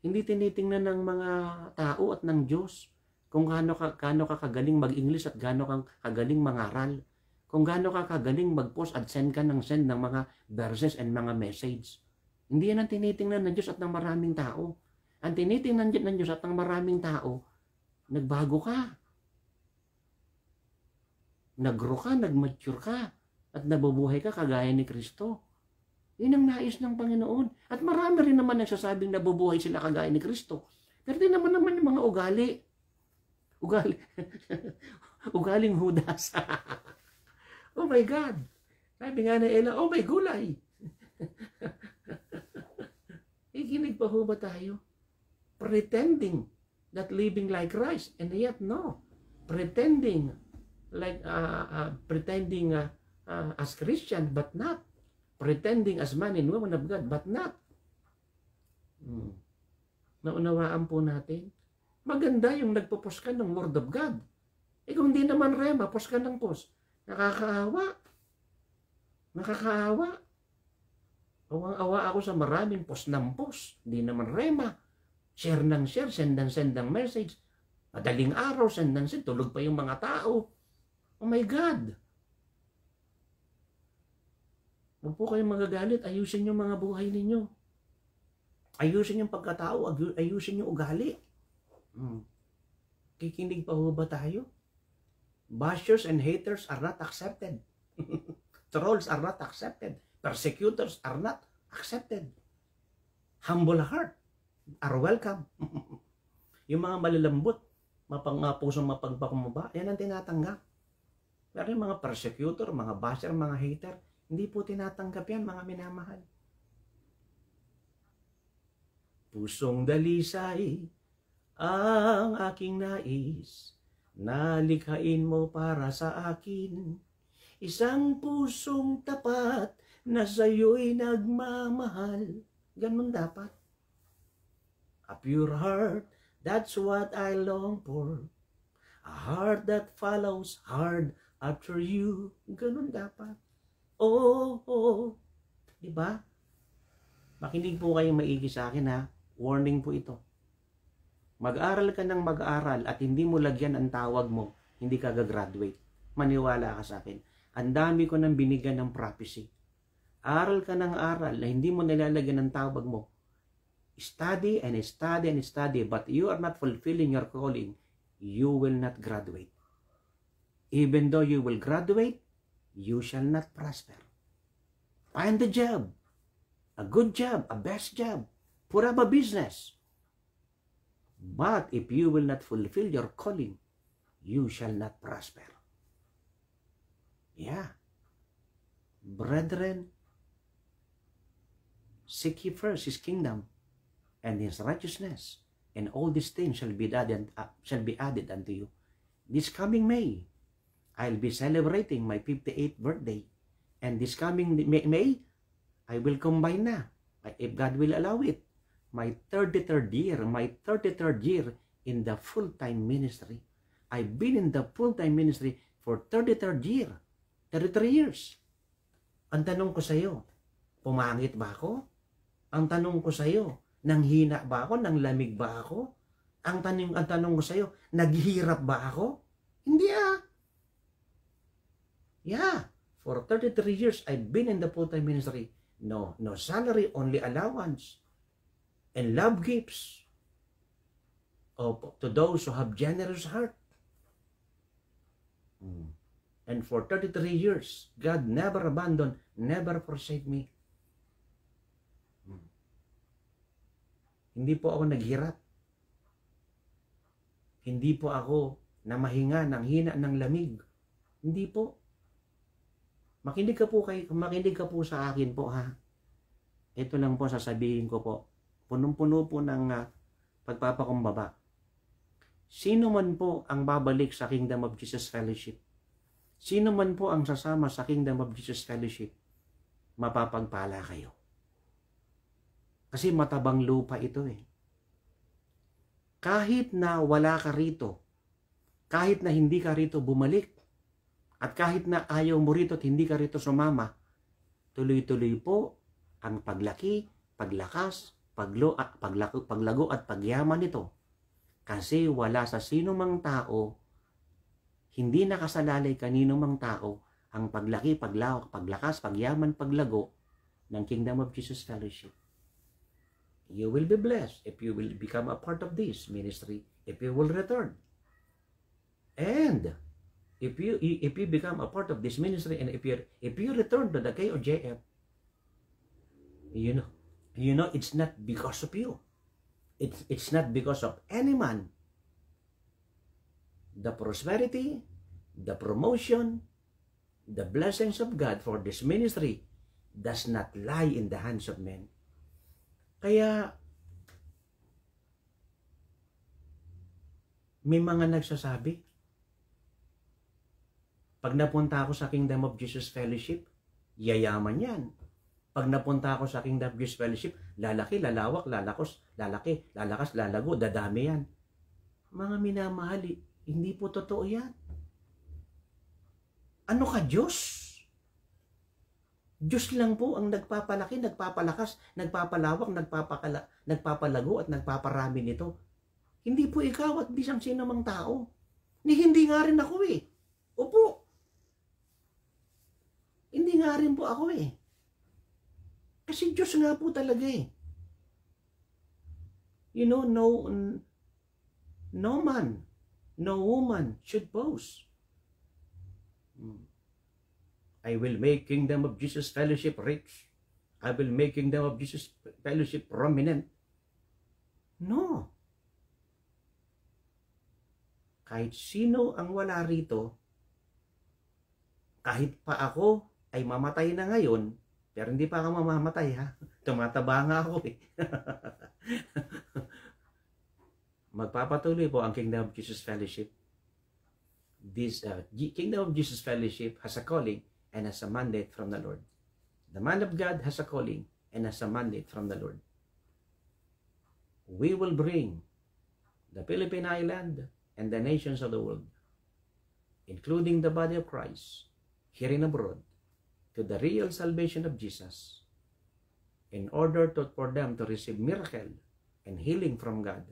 Hindi tinitingnan ng mga tao at ng Diyos kung gaano ka, gaano ka kagaling mag-English at gaano kang kagaling mangaral. Kung gaano ka kagaling mag-post at send ka ng send ng mga verses and mga message. Hindi yan ang tinitingnan ng Diyos at ng maraming tao. Ang tinitingnan ng Diyos at ng maraming tao, nagbago ka. nag-grow ka, nag-mature ka, at nabubuhay ka kagaya ni Kristo. Yun ang nais ng Panginoon. At marami rin naman nagsasabing nabubuhay sila kagaya ni Kristo. Pero di naman naman yung mga ugali. Ugali. Ugaling hudas. oh my God. Sabi nga na Ella, oh my gulay. Ikinig pa ho ba tayo? Pretending that living like Christ. And yet, no. Pretending like, uh, uh, pretending uh, uh, as Christian, but not. Pretending as man and woman of God, but not. Hmm. Naunawaan po natin. Maganda yung nagpo-post ka ng Word of God. Eh kung hindi naman rema, post ka ng post. Nakakaawa. Nakakaawa. Awang-awa ako sa maraming post ng post. Hindi naman rema. Share ng share, send ng send ng message. Madaling araw, send ng send. Tulog pa yung mga tao. Oh my God! Huwag po kayong magagalit. Ayusin yung mga buhay ninyo. Ayusin yung pagkatao. Ayusin yung ugali. Hmm. Kikinig pa ba tayo? Bashers and haters are not accepted. Trolls are not accepted. Persecutors are not accepted. Humble heart are welcome. yung mga malalambot, mapang, pusong mapagpakumaba, yan ang tinatanggap. Pero yung mga persecutor, mga basher, mga hater, hindi po tinatanggap yan, mga minamahal. Pusong dalisay ang aking nais, nalikhain mo para sa akin. Isang pusong tapat na sa'yo'y nagmamahal. Ganun dapat. A pure heart, that's what I long for. A heart that follows hard after you. Ganun dapat. Oo, oo. Di ba? Makinig po kayong maigi sa akin ha. Warning po ito. Mag-aral ka ng mag-aral at hindi mo lagyan ang tawag mo, hindi ka gagraduate. Maniwala ka sa akin. Ang dami ko nang binigyan ng prophecy. Aral ka ng aral na hindi mo nilalagyan ng tawag mo. Study and study and study but you are not fulfilling your calling. You will not graduate. Even though you will graduate, you shall not prosper. Find a job, a good job, a best job. Put up a business. But if you will not fulfill your calling, you shall not prosper. Yeah. Brethren, seek ye first his kingdom and his righteousness, and all these things shall be added, uh, shall be added unto you. This coming May, I'll be celebrating my 58th birthday. And this coming May, I will combine na, if God will allow it, my 33rd year, my 33rd year in the full-time ministry. I've been in the full-time ministry for 33rd year, 33 years. Ang tanong ko sa iyo, pumangit ba ako? Ang tanong ko sa iyo, nanghina ba ako? Nang lamig ba ako? Ang tanong, ang tanong ko sa iyo, naghihirap ba ako? Hindi ah. Yeah, for 33 years, I've been in the full-time ministry. No, no salary, only allowance. And love gifts of, to those who have generous heart. Hmm. And for 33 years, God never abandoned, never forsake me. Hmm. Hindi po ako naghirap. Hindi po ako na mahinga ng hina ng lamig. Hindi po. Makinig ka po kay makinig ka po sa akin po ha. Ito lang po sasabihin ko po. Punong-puno po ng uh, pagpapakumbaba. Sino man po ang babalik sa Kingdom of Jesus Fellowship? Sino man po ang sasama sa Kingdom of Jesus Fellowship? Mapapagpala kayo. Kasi matabang lupa ito eh. Kahit na wala ka rito, kahit na hindi ka rito bumalik, at kahit na ayaw mo rito at hindi ka rito sumama, tuloy-tuloy po ang paglaki, paglakas, paglo, at paglago, paglago at pagyaman nito. Kasi wala sa sino mang tao, hindi nakasalalay kanino mang tao, ang paglaki, paglawak, paglakas, pagyaman, paglago ng Kingdom of Jesus Fellowship. You will be blessed if you will become a part of this ministry, if you will return. And if you if you become a part of this ministry and if you if you return to the KOJF, you know, you know it's not because of you. It's it's not because of any man. The prosperity, the promotion, the blessings of God for this ministry does not lie in the hands of men. Kaya may mga nagsasabi, pag napunta ako sa Kingdom of Jesus Fellowship, yayaman yan. Pag napunta ako sa Kingdom of Jesus Fellowship, lalaki, lalawak, lalakos, lalaki, lalakas, lalago, dadami yan. Mga minamahali, hindi po totoo yan. Ano ka, Diyos? Diyos lang po ang nagpapalaki, nagpapalakas, nagpapalawak, nagpapakala, nagpapalago at nagpaparami nito. Hindi po ikaw at di siyang sino mang tao. Ni hindi nga rin ako eh. Opo. Hindi nga rin po ako eh. Kasi Diyos nga po talaga eh. You know, no, no man, no woman should boast. Hmm. I will make Kingdom of Jesus Fellowship rich. I will make Kingdom of Jesus Fellowship prominent. No. Kahit sino ang wala rito, kahit pa ako ay mamatay na ngayon, pero hindi pa ako mamamatay ha. Tumataba nga ako eh. Magpapatuloy po ang Kingdom of Jesus Fellowship. This uh, Kingdom of Jesus Fellowship has a calling and has a mandate from the Lord. The man of God has a calling and has a mandate from the Lord. We will bring the Philippine Island and the nations of the world, including the body of Christ, here in abroad, to the real salvation of Jesus, in order to, for them to receive miracle and healing from God,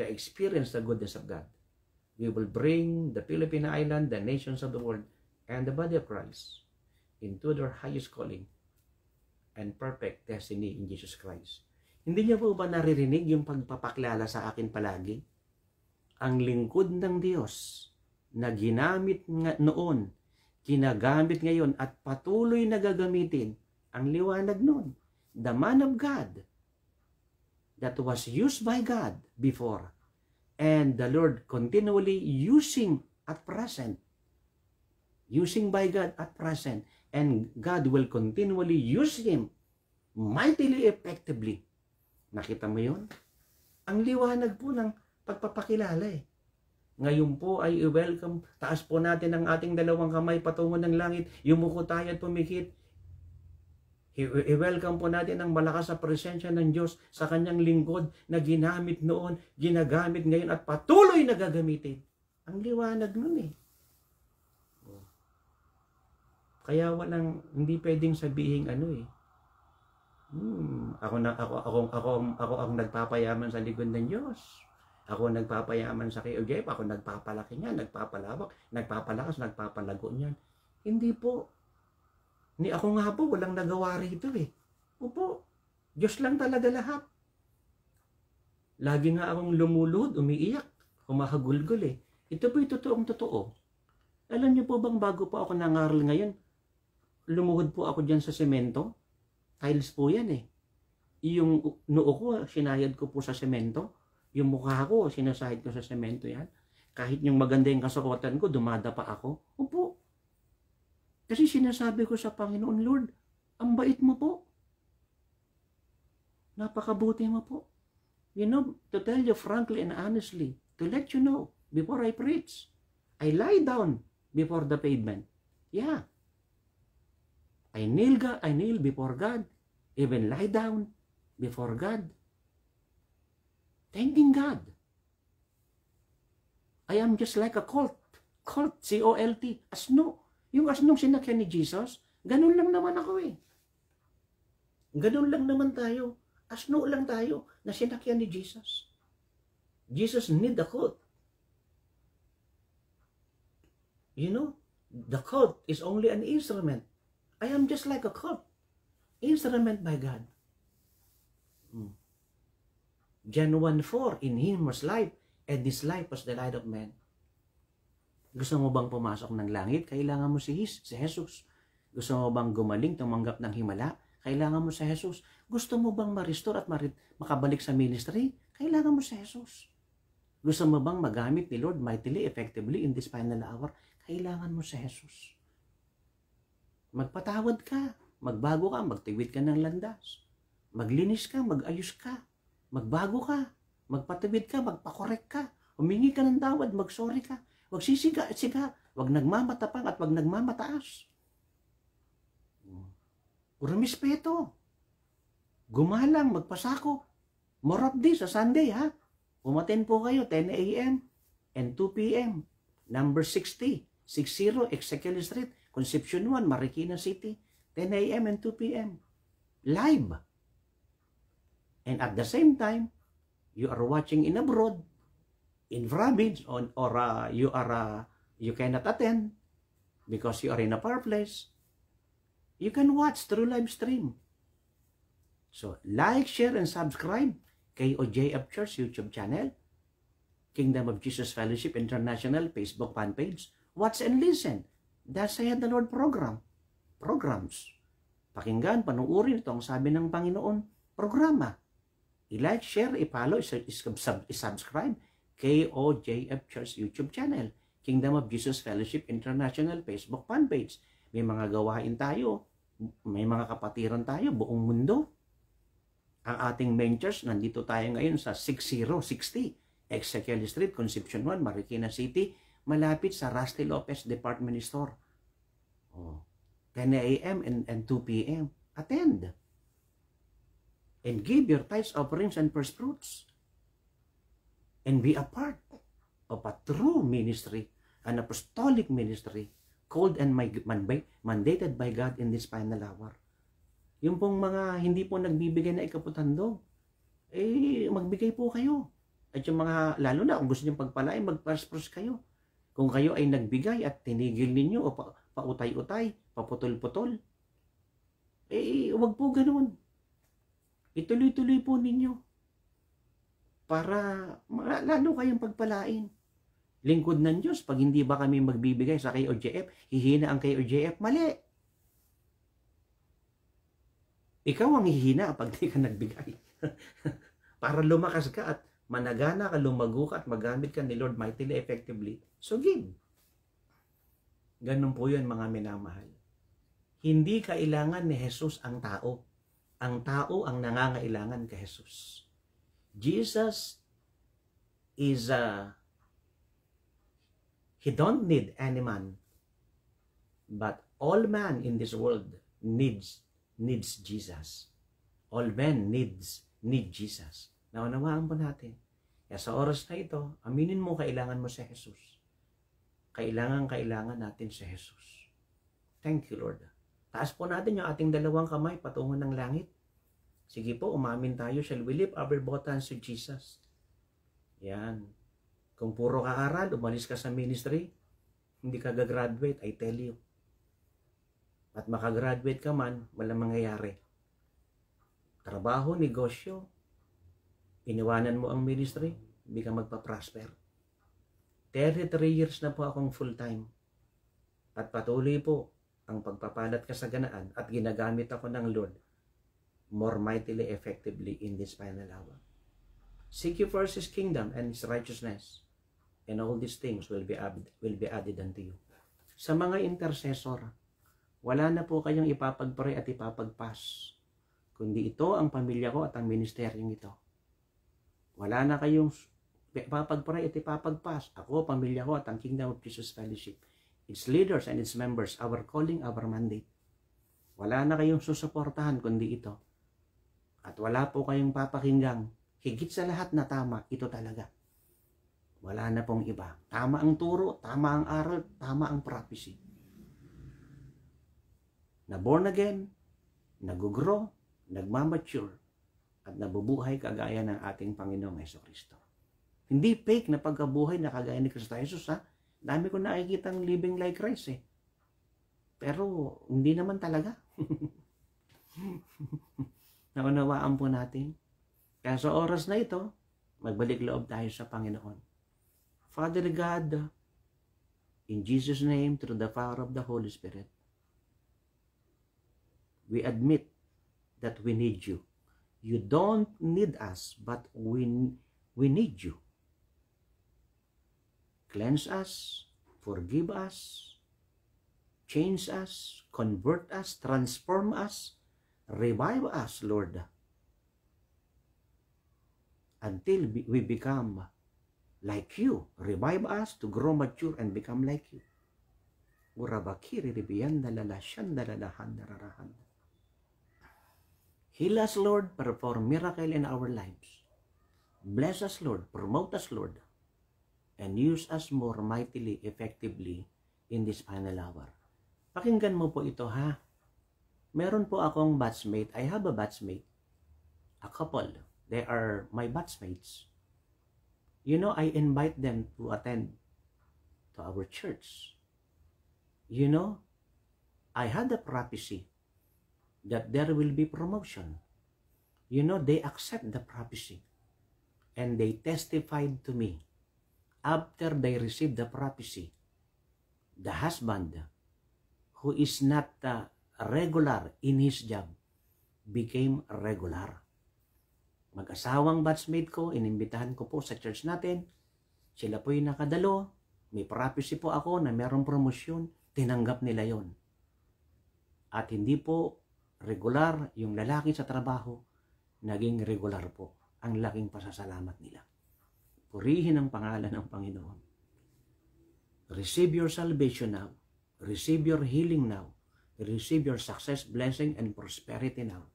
to experience the goodness of God. We will bring the Philippine Island, the nations of the world, and the body of Christ into their highest calling and perfect destiny in Jesus Christ. Hindi niyo po ba naririnig yung pagpapakilala sa akin palagi? ang lingkod ng Diyos na ginamit noon, ginagamit ngayon at patuloy na gagamitin ang liwanag noon. The man of God that was used by God before and the Lord continually using at present using by God at present and God will continually use him mightily effectively. Nakita mo yun? Ang liwanag po ng pagpapakilala eh. Ngayon po ay i-welcome, taas po natin ang ating dalawang kamay patungo ng langit, yumuko tayo at pumikit. I-welcome po natin ang malakas sa presensya ng Diyos sa kanyang lingkod na ginamit noon, ginagamit ngayon at patuloy na gagamitin. Ang liwanag nun eh. Kaya walang, hindi pwedeng sabihin ano eh. Hmm, ako na ako ako ako ako ang nagpapayaman sa likod ng Diyos. Ako nagpapayaman sa KOJF, ako nagpapalaki niyan, nagpapalawak, nagpapalakas, nagpapalago niyan. Hindi po. Ni ako nga po, walang nagawa rito eh. Opo, Diyos lang talaga lahat. Lagi nga akong lumulod, umiiyak, kumakagulgol eh. Ito po yung totoong totoo. Alam niyo po bang bago po ako nangaral ngayon, lumuhod po ako dyan sa semento? Tiles po yan eh. Yung noo ko, sinayad ko po sa semento yung mukha ko, sinasahid ko sa semento yan. Kahit yung maganda yung kasukotan ko, dumada pa ako. Opo. Kasi sinasabi ko sa Panginoon, Lord, ang bait mo po. Napakabuti mo po. You know, to tell you frankly and honestly, to let you know, before I preach, I lie down before the pavement. Yeah. I kneel, I kneel before God, even lie down before God. Thanking God. I am just like a colt. Colt, C-O-L-T. Asno. Yung asnong sinakyan ni Jesus, ganun lang naman ako eh. Ganun lang naman tayo. Asno lang tayo na sinakyan ni Jesus. Jesus need a colt. You know, the colt is only an instrument. I am just like a colt. Instrument by God. John 1.4, In Him was life, and this life was the light of men. Gusto mo bang pumasok ng langit? Kailangan mo si, His, si Jesus. Gusto mo bang gumaling, tumanggap ng himala? Kailangan mo si Jesus. Gusto mo bang ma-restore at makabalik sa ministry? Kailangan mo si Jesus. Gusto mo bang magamit ni Lord mightily, effectively in this final hour? Kailangan mo si Jesus. Magpatawad ka, magbago ka, magtiwid ka ng landas. Maglinis ka, magayos ka, magbago ka, magpatawid ka, magpakorek ka, humingi ka ng tawad, magsorry ka, Huwag sisiga at siga. Huwag nagmamatapang at huwag nagmamataas. Puro mispeto. Gumalang, magpasako. More of this sa Sunday ha. Umaten po kayo 10 a.m. and 2 p.m. Number 60, 60 Ezekiel Street, Concepcion 1, Marikina City. 10 a.m. and 2 p.m. Live. And at the same time, you are watching in abroad, in province on, or uh, you are uh, you cannot attend because you are in a far place, you can watch through live stream. So, like, share, and subscribe KOJF Church YouTube channel, Kingdom of Jesus Fellowship International Facebook fan page. Watch and listen. That's Said the Lord program. Programs. Pakinggan, panuorin ito ang sabi ng Panginoon. Programa. I-like, share, i-follow, i-subscribe, KOJF Church YouTube channel, Kingdom of Jesus Fellowship International Facebook fan page. May mga gawain tayo, may mga kapatiran tayo buong mundo. Ang ating main church, nandito tayo ngayon sa 6060 Ezekiel Street, Concepcion 1, Marikina City, malapit sa Rusty Lopez Department Store. Oh, 10 a.m. And, and 2 p.m. Attend. And give your tithes, offerings, and first fruits and be a part of a true ministry, an apostolic ministry, called and mandated by God in this final hour. Yung pong mga hindi po nagbibigay na ikaputandog, eh, magbigay po kayo. At yung mga, lalo na kung gusto nyo pagpalain, magpaspros kayo. Kung kayo ay nagbigay at tinigil ninyo o pa, pautay-utay, paputol-putol, eh, wag po ganoon. Ituloy-tuloy po ninyo para lalo kayong pagpalain. Lingkod ng Diyos, pag hindi ba kami magbibigay sa KOJF, hihina ang KOJF, mali. Ikaw ang hihina pag di ka nagbigay. para lumakas ka at managana ka, lumago ka at magamit ka ni Lord mightily effectively. So give. Ganun po yun mga minamahal. Hindi kailangan ni Jesus ang tao. Ang tao ang nangangailangan kay Jesus. Jesus is uh, he don't need any man but all man in this world needs needs Jesus. All men needs need Jesus. Naunawaan po natin kaya sa oras na ito aminin mo kailangan mo si Jesus. Kailangan kailangan natin si Jesus. Thank you Lord taas po natin yung ating dalawang kamay patungo ng langit Sige po, umamin tayo. Shall we lift our buttons to Jesus? Yan. Kung puro ka umalis ka sa ministry, hindi ka gagraduate, I tell you. At makagraduate ka man, walang mangyayari. Trabaho, negosyo, iniwanan mo ang ministry, hindi ka magpa-prosper. 33 years na po akong full-time. At patuloy po ang pagpapalat kasaganaan at ginagamit ako ng Lord more mightily effectively in this final hour. Seek you first His kingdom and His righteousness, and all these things will be added, will be added unto you. Sa mga intercessor, wala na po kayong ipapagpray at ipapagpas, kundi ito ang pamilya ko at ang ministeryong ito. Wala na kayong ipapagpray at ipapagpas. Ako, pamilya ko at ang Kingdom of Jesus Fellowship. Its leaders and its members, our calling, our mandate. Wala na kayong susuportahan kundi ito at wala po kayong papakinggang higit sa lahat na tama, ito talaga. Wala na pong iba. Tama ang turo, tama ang aral, tama ang prophecy. Na born again, nag-grow, nagmamature, at nabubuhay kagaya ng ating Panginoong Heso Kristo. Hindi fake na pagkabuhay na kagaya ni Kristo Jesus ha. Dami ko nakikita ng living like Christ eh. Pero hindi naman talaga. Naunawaan po natin. Kaya sa oras na ito, magbalik loob tayo sa Panginoon. Father God, In Jesus' name, through the power of the Holy Spirit, we admit that we need you. You don't need us, but we, we need you. Cleanse us, forgive us, change us, convert us, transform us, revive us, Lord, until we become like you. Revive us to grow mature and become like you. Heal us, Lord, perform miracle in our lives. Bless us, Lord. Promote us, Lord. And use us more mightily, effectively in this final hour. Pakinggan mo po ito, ha? Meron po akong batchmate. I have a batchmate. A couple. They are my batchmates. You know, I invite them to attend to our church. You know, I had a prophecy that there will be promotion. You know, they accept the prophecy and they testified to me after they received the prophecy. The husband who is not uh, regular in his job became regular. Mag-asawang batchmate ko, inimbitahan ko po sa church natin. Sila po yung nakadalo. May prophecy po ako na mayroong promosyon. Tinanggap nila yon. At hindi po regular yung lalaki sa trabaho, naging regular po ang laking pasasalamat nila. Purihin ang pangalan ng Panginoon. Receive your salvation now. Receive your healing now. Receive your success, blessing, and prosperity now.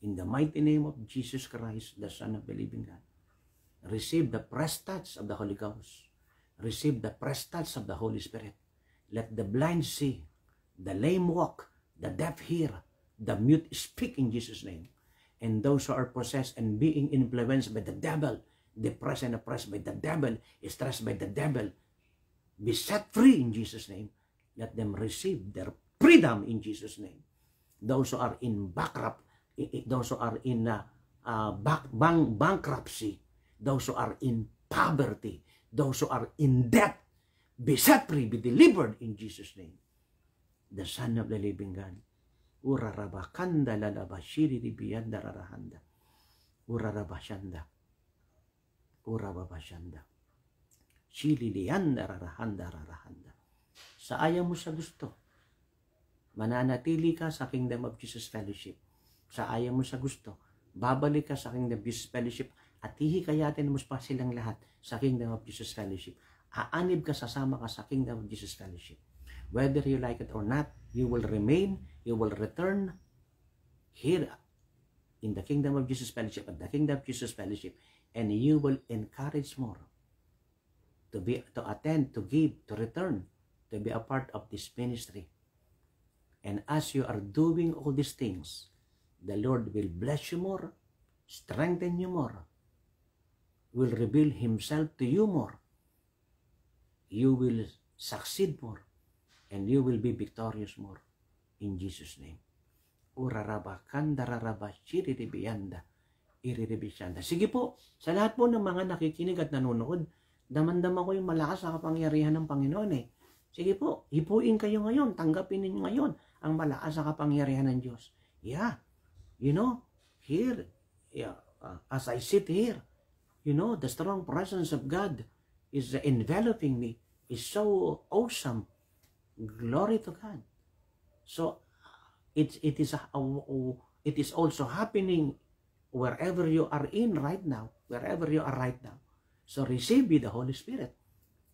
In the mighty name of Jesus Christ, the Son of the living God. Receive the press touch of the Holy Ghost. Receive the press touch of the Holy Spirit. Let the blind see, the lame walk, the deaf hear, the mute speak in Jesus' name. And those who are possessed and being influenced by the devil, depressed and oppressed by the devil, stressed by the devil, be set free in Jesus' name. Let them receive their freedom in Jesus' name. Those who are in bankrupt, those who are in uh, uh, bank, bank, bankruptcy, those who are in poverty, those who are in debt, be set free, be delivered in Jesus' name. The Son of the Living God urarabakanda lalabashiri ribiyanda rarahanda urarabashanda urababashanda sililiyanda rarahanda rarahanda. Sa ayaw mo sa gusto. Mananatili ka sa Kingdom of Jesus Fellowship. Sa ayaw mo sa gusto. Babalik ka sa Kingdom of Jesus Fellowship at hihikayatin mo pa silang lahat sa Kingdom of Jesus Fellowship. Aanib ka sasama ka sa Kingdom of Jesus Fellowship. Whether you like it or not you will remain you will return here in the kingdom of Jesus fellowship, at the kingdom of Jesus fellowship, and you will encourage more to be to attend, to give, to return, to be a part of this ministry. And as you are doing all these things, the Lord will bless you more, strengthen you more, will reveal Himself to you more. You will succeed more, and you will be victorious more. in Jesus' name. Uraraba kandararaba shiriribiyanda iriribisyanda. Sige po, sa lahat po ng mga nakikinig at nanonood, damandama ko yung malakas sa kapangyarihan ng Panginoon eh. Sige po, hipuin kayo ngayon, tanggapin ninyo ngayon ang malakas sa kapangyarihan ng Diyos. Yeah, you know, here, yeah, uh, as I sit here, you know, the strong presence of God is enveloping me, is so awesome. Glory to God. So it it is a, it is also happening wherever you are in right now, wherever you are right now. So receive the Holy Spirit.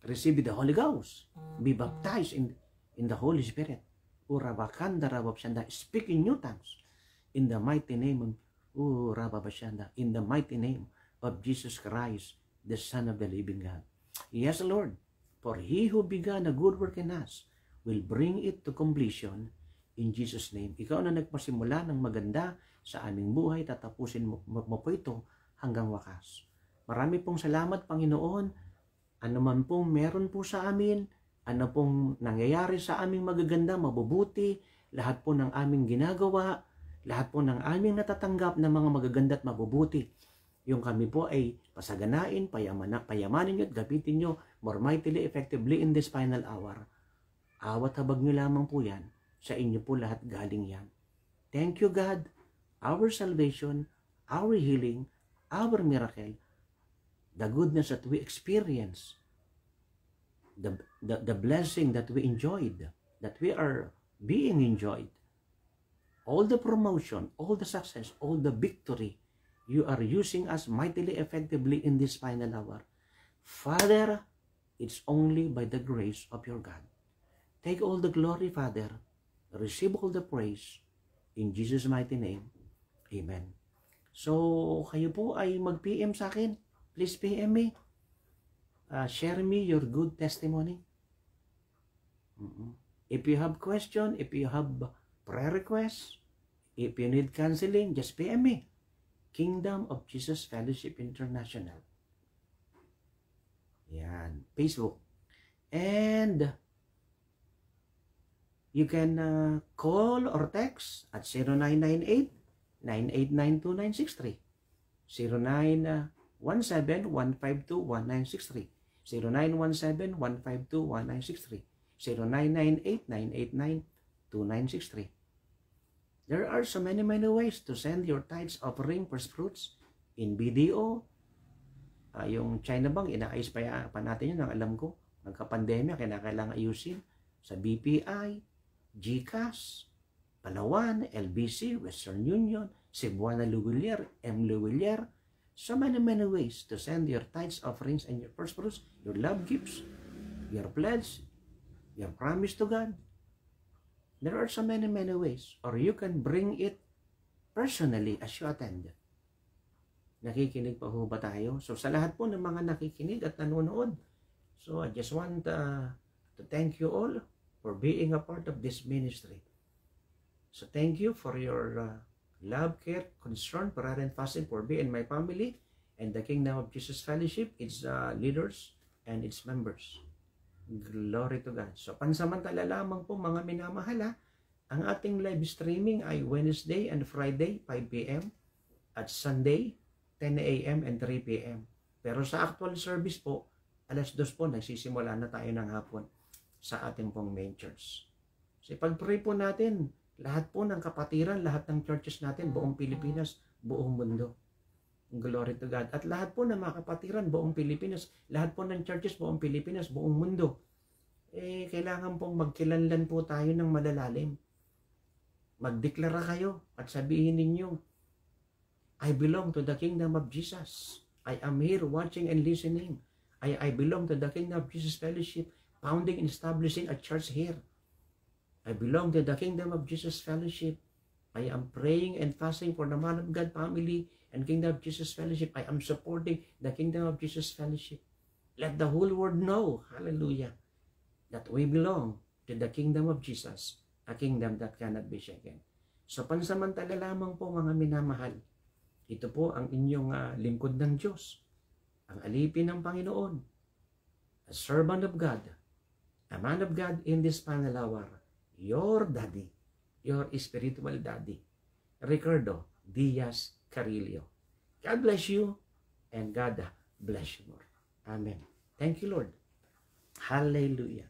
Receive the Holy Ghost. Be baptized in in the Holy Spirit. Urabakanda rababshanda. Speak in new tongues. In the mighty name of Urababashanda. In the mighty name of Jesus Christ, the Son of the living God. Yes, Lord. For he who began a good work in us will bring it to completion in Jesus' name. Ikaw na nagpasimula ng maganda sa aming buhay, tatapusin mo, mo po ito hanggang wakas. Marami pong salamat, Panginoon. Ano man pong meron po sa amin, ano pong nangyayari sa aming magaganda, mabubuti, lahat po ng aming ginagawa, lahat po ng aming natatanggap na mga magaganda at mabubuti. yung kami po ay pasaganain, payamana, payamanin nyo at gapitin nyo more mightily, effectively in this final hour. Awat habag nyo lamang po yan. Sa inyo po lahat galing yan. Thank you God, our salvation, our healing, our miracle, the goodness that we experience, the, the, the blessing that we enjoyed, that we are being enjoyed, all the promotion, all the success, all the victory, you are using us mightily effectively in this final hour. Father, it's only by the grace of your God. Take all the glory, Father. Receive all the praise. In Jesus' mighty name. Amen. So, kayo po ay mag-PM sa akin. Please PM me. Uh, share me your good testimony. Mm-mm. If you have question, if you have prayer requests, if you need counseling, just PM me. Kingdom of Jesus Fellowship International. Yan. Facebook. And you can uh, call or text at 0998 9892963 0917-152-1963 0917-152-1963 0998-989-2963 There are so many, many ways to send your tithes, offering, first fruits in BDO. Uh, yung China Bank, inaayos pa, pa natin yun, ang alam ko. Nagka-pandemya, kailangan ayusin. Sa BPI, GCash, Palawan, LBC, Western Union, Cebuana Lugulier, M. Lugulier. So many, many ways to send your tithes, offerings, and your first fruits, your love gifts, your pledge, your promise to God, There are so many, many ways. Or you can bring it personally as you attend. Nakikinig pa ho ba tayo? So sa lahat po ng mga nakikinig at nanonood, so I just want uh, to thank you all for being a part of this ministry. So thank you for your uh, love, care, concern, prayer, and fasting for me and my family and the Kingdom of Jesus Fellowship, its uh, leaders and its members. Glory to God. So, pansamantala lamang po mga minamahala, ang ating live streaming ay Wednesday and Friday, 5 p.m. at Sunday, 10 a.m. and 3 p.m. Pero sa actual service po, alas 2 po, nagsisimula na tayo ng hapon sa ating pong main church. So, pag-pray po natin, lahat po ng kapatiran, lahat ng churches natin, buong Pilipinas, buong mundo. Glory to God. At lahat po ng mga kapatiran, buong Pilipinas, lahat po ng churches, buong Pilipinas, buong mundo, eh, kailangan pong magkilanlan po tayo ng malalalim. Magdeklara kayo at sabihin ninyo, I belong to the kingdom of Jesus. I am here watching and listening. I, I belong to the kingdom of Jesus Fellowship, founding and establishing a church here. I belong to the kingdom of Jesus Fellowship. I am praying and fasting for the man of God family and Kingdom of Jesus Fellowship. I am supporting the Kingdom of Jesus Fellowship. Let the whole world know, hallelujah, that we belong to the Kingdom of Jesus, a kingdom that cannot be shaken. So pansamantala lamang po mga minamahal, ito po ang inyong uh, lingkod ng Diyos, ang alipin ng Panginoon, a servant of God, a man of God in this final hour, your daddy, your spiritual daddy, Ricardo Diaz Carillo. God bless you and God bless you more. Amen. Thank you, Lord. Hallelujah.